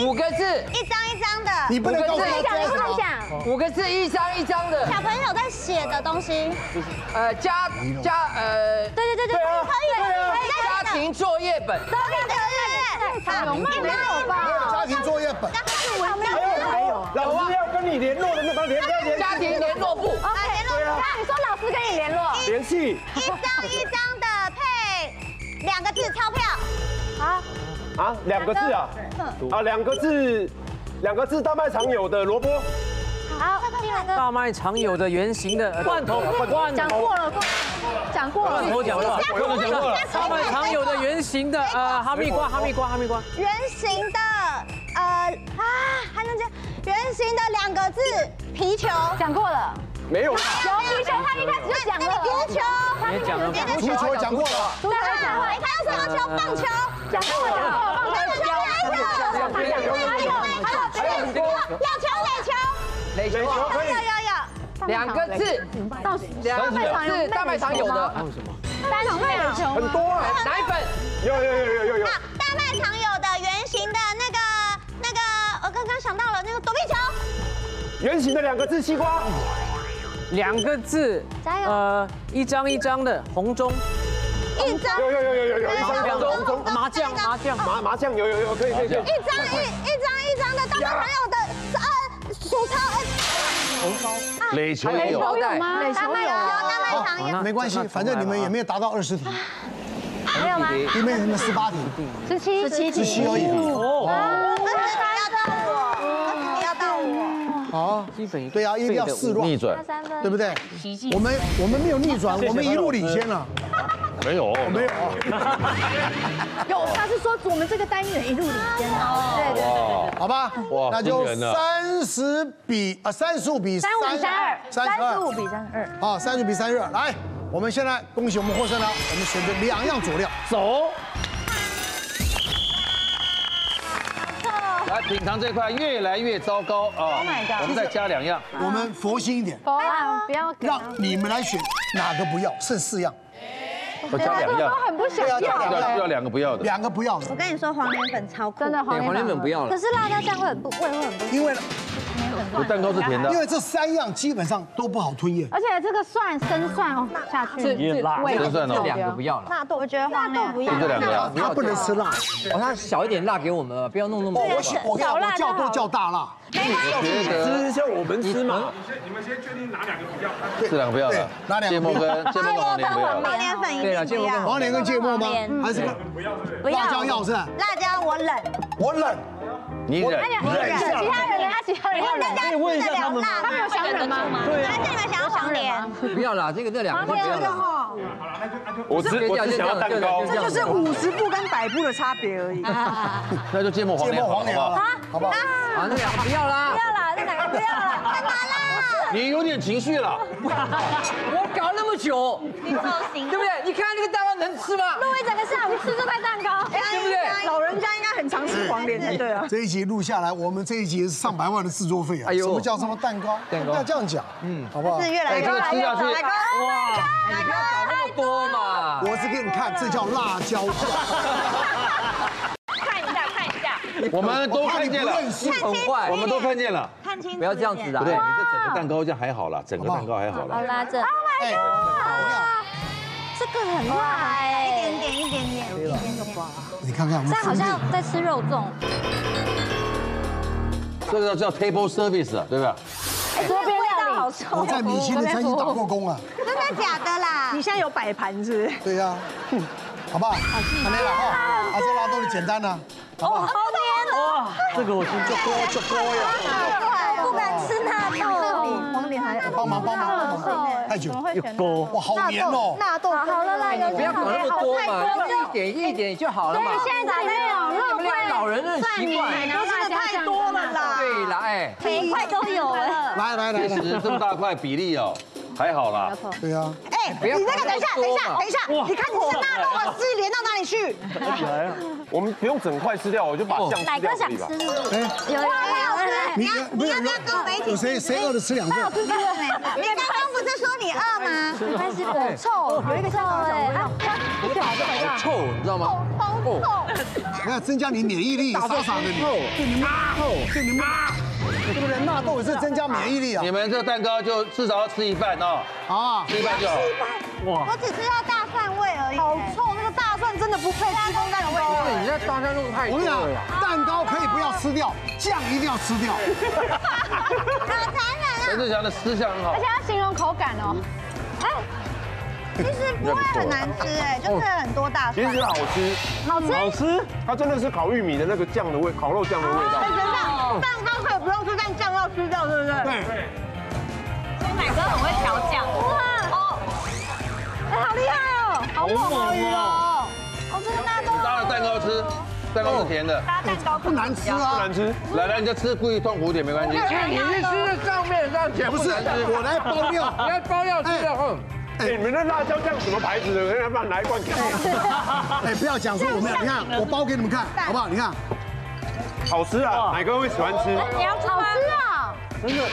五个字，一张一张的。你不能告诉我讲，你不能讲。五个字，一张一张的。小朋友在写的东西。呃，家家呃。对对对对，可以可以可以。家庭作业本。可以可以。好，你没有吧？家庭作业本。还有还有。老师要跟你联络的那帮联联家庭联络簿。啊，联络簿。你说老师跟你联络。联系。一张一张的配两个字钞票。好。啊，两个字啊，啊，两个字，两个字，大卖场有的萝卜。好，大卖场有的圆形的罐头，罐头讲过了，讲过了，罐头讲过了，罐头讲过了。大卖场有的圆形的呃哈密瓜，哈密瓜，哈密瓜。圆形的呃啊，还能讲圆形的两个字皮球，讲过了。没有。有皮球，他一开始就讲了。足球，也讲了。足球讲过了。足球讲过了。你看有什么球？棒球。讲过了。棒球，还有还有还有还有还有垒球垒球。垒球有有有。两个字。两个字，大卖场有的。还有什么？三场垒球。很多啊。奶粉。有有有有有有。大卖场有的圆形的两个字，西瓜。两个字，加油！呃，一张一张的红中，一张。有有有有有有一张。两红中麻将麻将。麻麻将有有有可以可以可以，一张一一张一张的大家朋友的呃数钞呃红包垒球也有吗？垒球有，大卖场有，没关系，反正你们也没有达到二十题，没有吗？你们你们十八题，十七。十七十七而已。哦，要到我，要到我。好，基本对啊，一定要示弱，逆转，对不对？我们我们没有逆转，我们一路领先了。没有，没有。有，他是说我们这个单元一路领先哦。对对对对，好吧，哇，那就三十比啊，三十五比三五比三二，三十五比三十二。好，三十比三十二，来，我们现在恭喜我们获胜了，我们选择两样佐料，走。来品尝这块越来越糟糕啊！我们再加两样，我们佛心一点，佛啊，不要让你们来选哪个不要，剩四样，我加两样，都很不想要，要要两个不要的，两个不要的。我跟你说，黄连粉超酷，真的黄连粉。不要了。可是辣椒酱会很不，味会很不，因为我蛋糕是甜的，因为这三样基本上都不好吞咽，而且这个蒜生蒜哦下去，是辣，生蒜这两个不要了。辣豆，我觉得辣豆不要，这两个，他不能吃辣，哦，他小一点辣给我们，不要弄那么多。我我我叫都叫大辣，觉得吃像我们吃嘛。你们先确定哪两个不要？这两个不要了，哪两个？芥末跟芥末跟黄连不要。黄连粉一定不要。黄连跟芥末吗？还是不要？辣椒要是？辣椒我冷，我冷。你忍，忍一下。其他人，他其他人要忍。可以问一下他们，他们有想忍吗？对还是你们想要黄连？不要啦，这个这两个不要了。好了，那就那就我只我只想要蛋糕，这就是五十步跟百步的差别而已。那就芥末黄连，芥末黄连好不好？好不好？啊，那两个不要啦，不要啦，这两个不要啦，干嘛啦？你有点情绪了。我搞那么久，你走行对不对？你看那个蛋糕能吃吗？录一整个下午吃这块蛋糕，对不对？老人家应该很常吃黄连才对啊。这一集录下来，我们这一集是上百万的制作费啊！哎呦什么叫什么蛋糕？蛋糕要这样讲，嗯，好不好？是越来越哎这个吃下去，来哥哇，你不要搞那么多嘛。我是给你看，这叫辣椒酱。看一下看一下，我们都看见了，很坏我们都看见了。看清楚，不要这样子不对，的你。这整个蛋糕这样还好了，整个蛋糕还好了。好拉着，哎，这个很辣哎，一点点一点点一点点。你看看这好像在吃肉粽，这个叫 table service 啊，对吧？桌边料理好臭我在米其林餐厅打过工啊。真的假的啦？你现在有摆盘是不是？对呀，哼好不好？很累了哈，阿，这拉都是简单的，好不好？好甜哦，哇，这个我听就多就多呀。不敢吃那豆，黄连还帮忙帮忙，太久怎么会选勾哇，好黏哦。纳豆？好了啦，有不要搞那么多嘛，就一点一点就好了嘛。现在那种肉你们老人的习惯。然后辣椒太多了啦。对啦，哎，每一块都有了，来来来来，其实这么大块比例哦，还好啦。对呀，哎，你那个等一下，等一下，等一下，你看你这个纳豆啊，丝连到哪里去？来啊，我们不用整块吃掉，我就把酱奶吃掉可以吧？哥想吃，哎，有有有有，你不是有有谁谁饿的吃两份？你刚刚你饿吗？没关系，不臭，有一个臭哎，好臭，你知道吗？你看增加你免疫力，傻傻的你，对你妈，对你妈，对不对？纳豆也是增加免疫力啊你。们这蛋糕就至少要吃一半哦，啊，吃一半就好。我只知道大蒜味而已。好臭，那个大蒜真的不配鸡公蛋的味道。你在大蒜弄太我跟你讲多了。，蛋糕可以不要吃掉，酱一定要吃掉。好残忍啊！陈志强的思想很好而且，要形容口感哦，哎，其实不会很难吃哎，就是很多大蒜。其实好吃，好吃，好吃。它真的是烤玉米的那个酱的味，烤肉酱的味道。哎，等一下，蛋糕可以不用吃，但酱要吃掉，对不对？对，所以奶哥很会调酱，哇哦，哎，好厉害哦，好猛哦，鱼哦，哦，这个纳豆搭了蛋糕吃，蛋糕是甜的。搭蛋糕不难吃不啊。难吃，来来，你就吃故意痛苦一点没关系。你是吃的上面这样甜，不是，难吃。我来包料。你来包料吃的，嗯。哎，你们那辣椒酱什么牌子的？要不然拿一罐给我。哎，不要讲说我们，你看我包给你们看，好不好？你看，好吃啊，奶哥会喜欢吃。你要吃吗？好吃啊，真的，啊，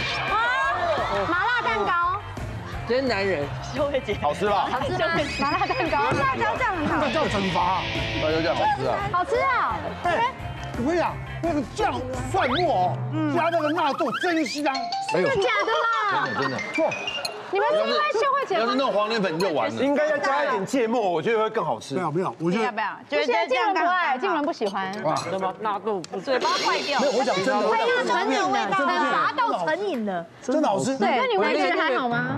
麻辣蛋糕，真男人，好吃吧？好吃吗？麻辣蛋糕，辣椒酱很好这，叫惩罚。辣椒酱好吃啊。好吃啊，哎，我跟你讲，那个酱蒜末哦，加那个纳豆真香。哎呦，真的假的啦？真的真的。哇，你们是因为秀慧姐要是弄黄连粉就完了。应该要加一点芥末，我觉得会更好吃没。有没有，我觉得不要？不是静文不爱，静文不喜欢，那么纳豆不嘴巴坏掉没。有，我讲真的，会又成瘾的很麻豆豆成瘾了。真的好吃。对，那你会觉得还好吗？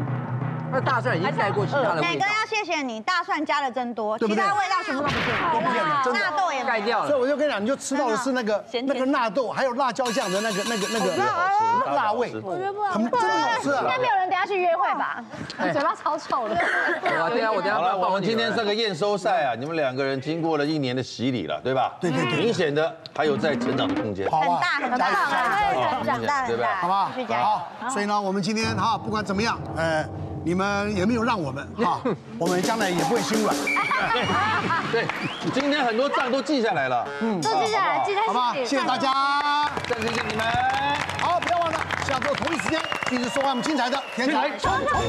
那大蒜已经带过其他的味道，奶哥要谢谢你，大蒜加的真多，其他味道全部都不见了。都不见了，真的。纳豆也。盖掉了。所以我就跟你讲，你就吃到的是那个那个纳豆，还有辣椒酱的那个那个那个辣味，我觉得不好很真的好吃啊应！该没有人等下去约会吧？嘴巴超臭的。我等下我等下好了，我们不要放今天这个验收赛啊，你们两个人经过了一年的洗礼了，对吧？对对对明显的还有在成长的空间。好吧，很大很大加油很大很大很大，好不好继续？加。好，所以呢，我们今天哈，不管怎么样，呃，你们也没有让我们 哈，我们将来也不会心软，对，今天很多账都记下来了。嗯，都记下来，记在好吧？心里。谢谢大家。再谢谢你们。好，不要忘了下周同一时间继续收看我们精彩的《天才冲冲冲》。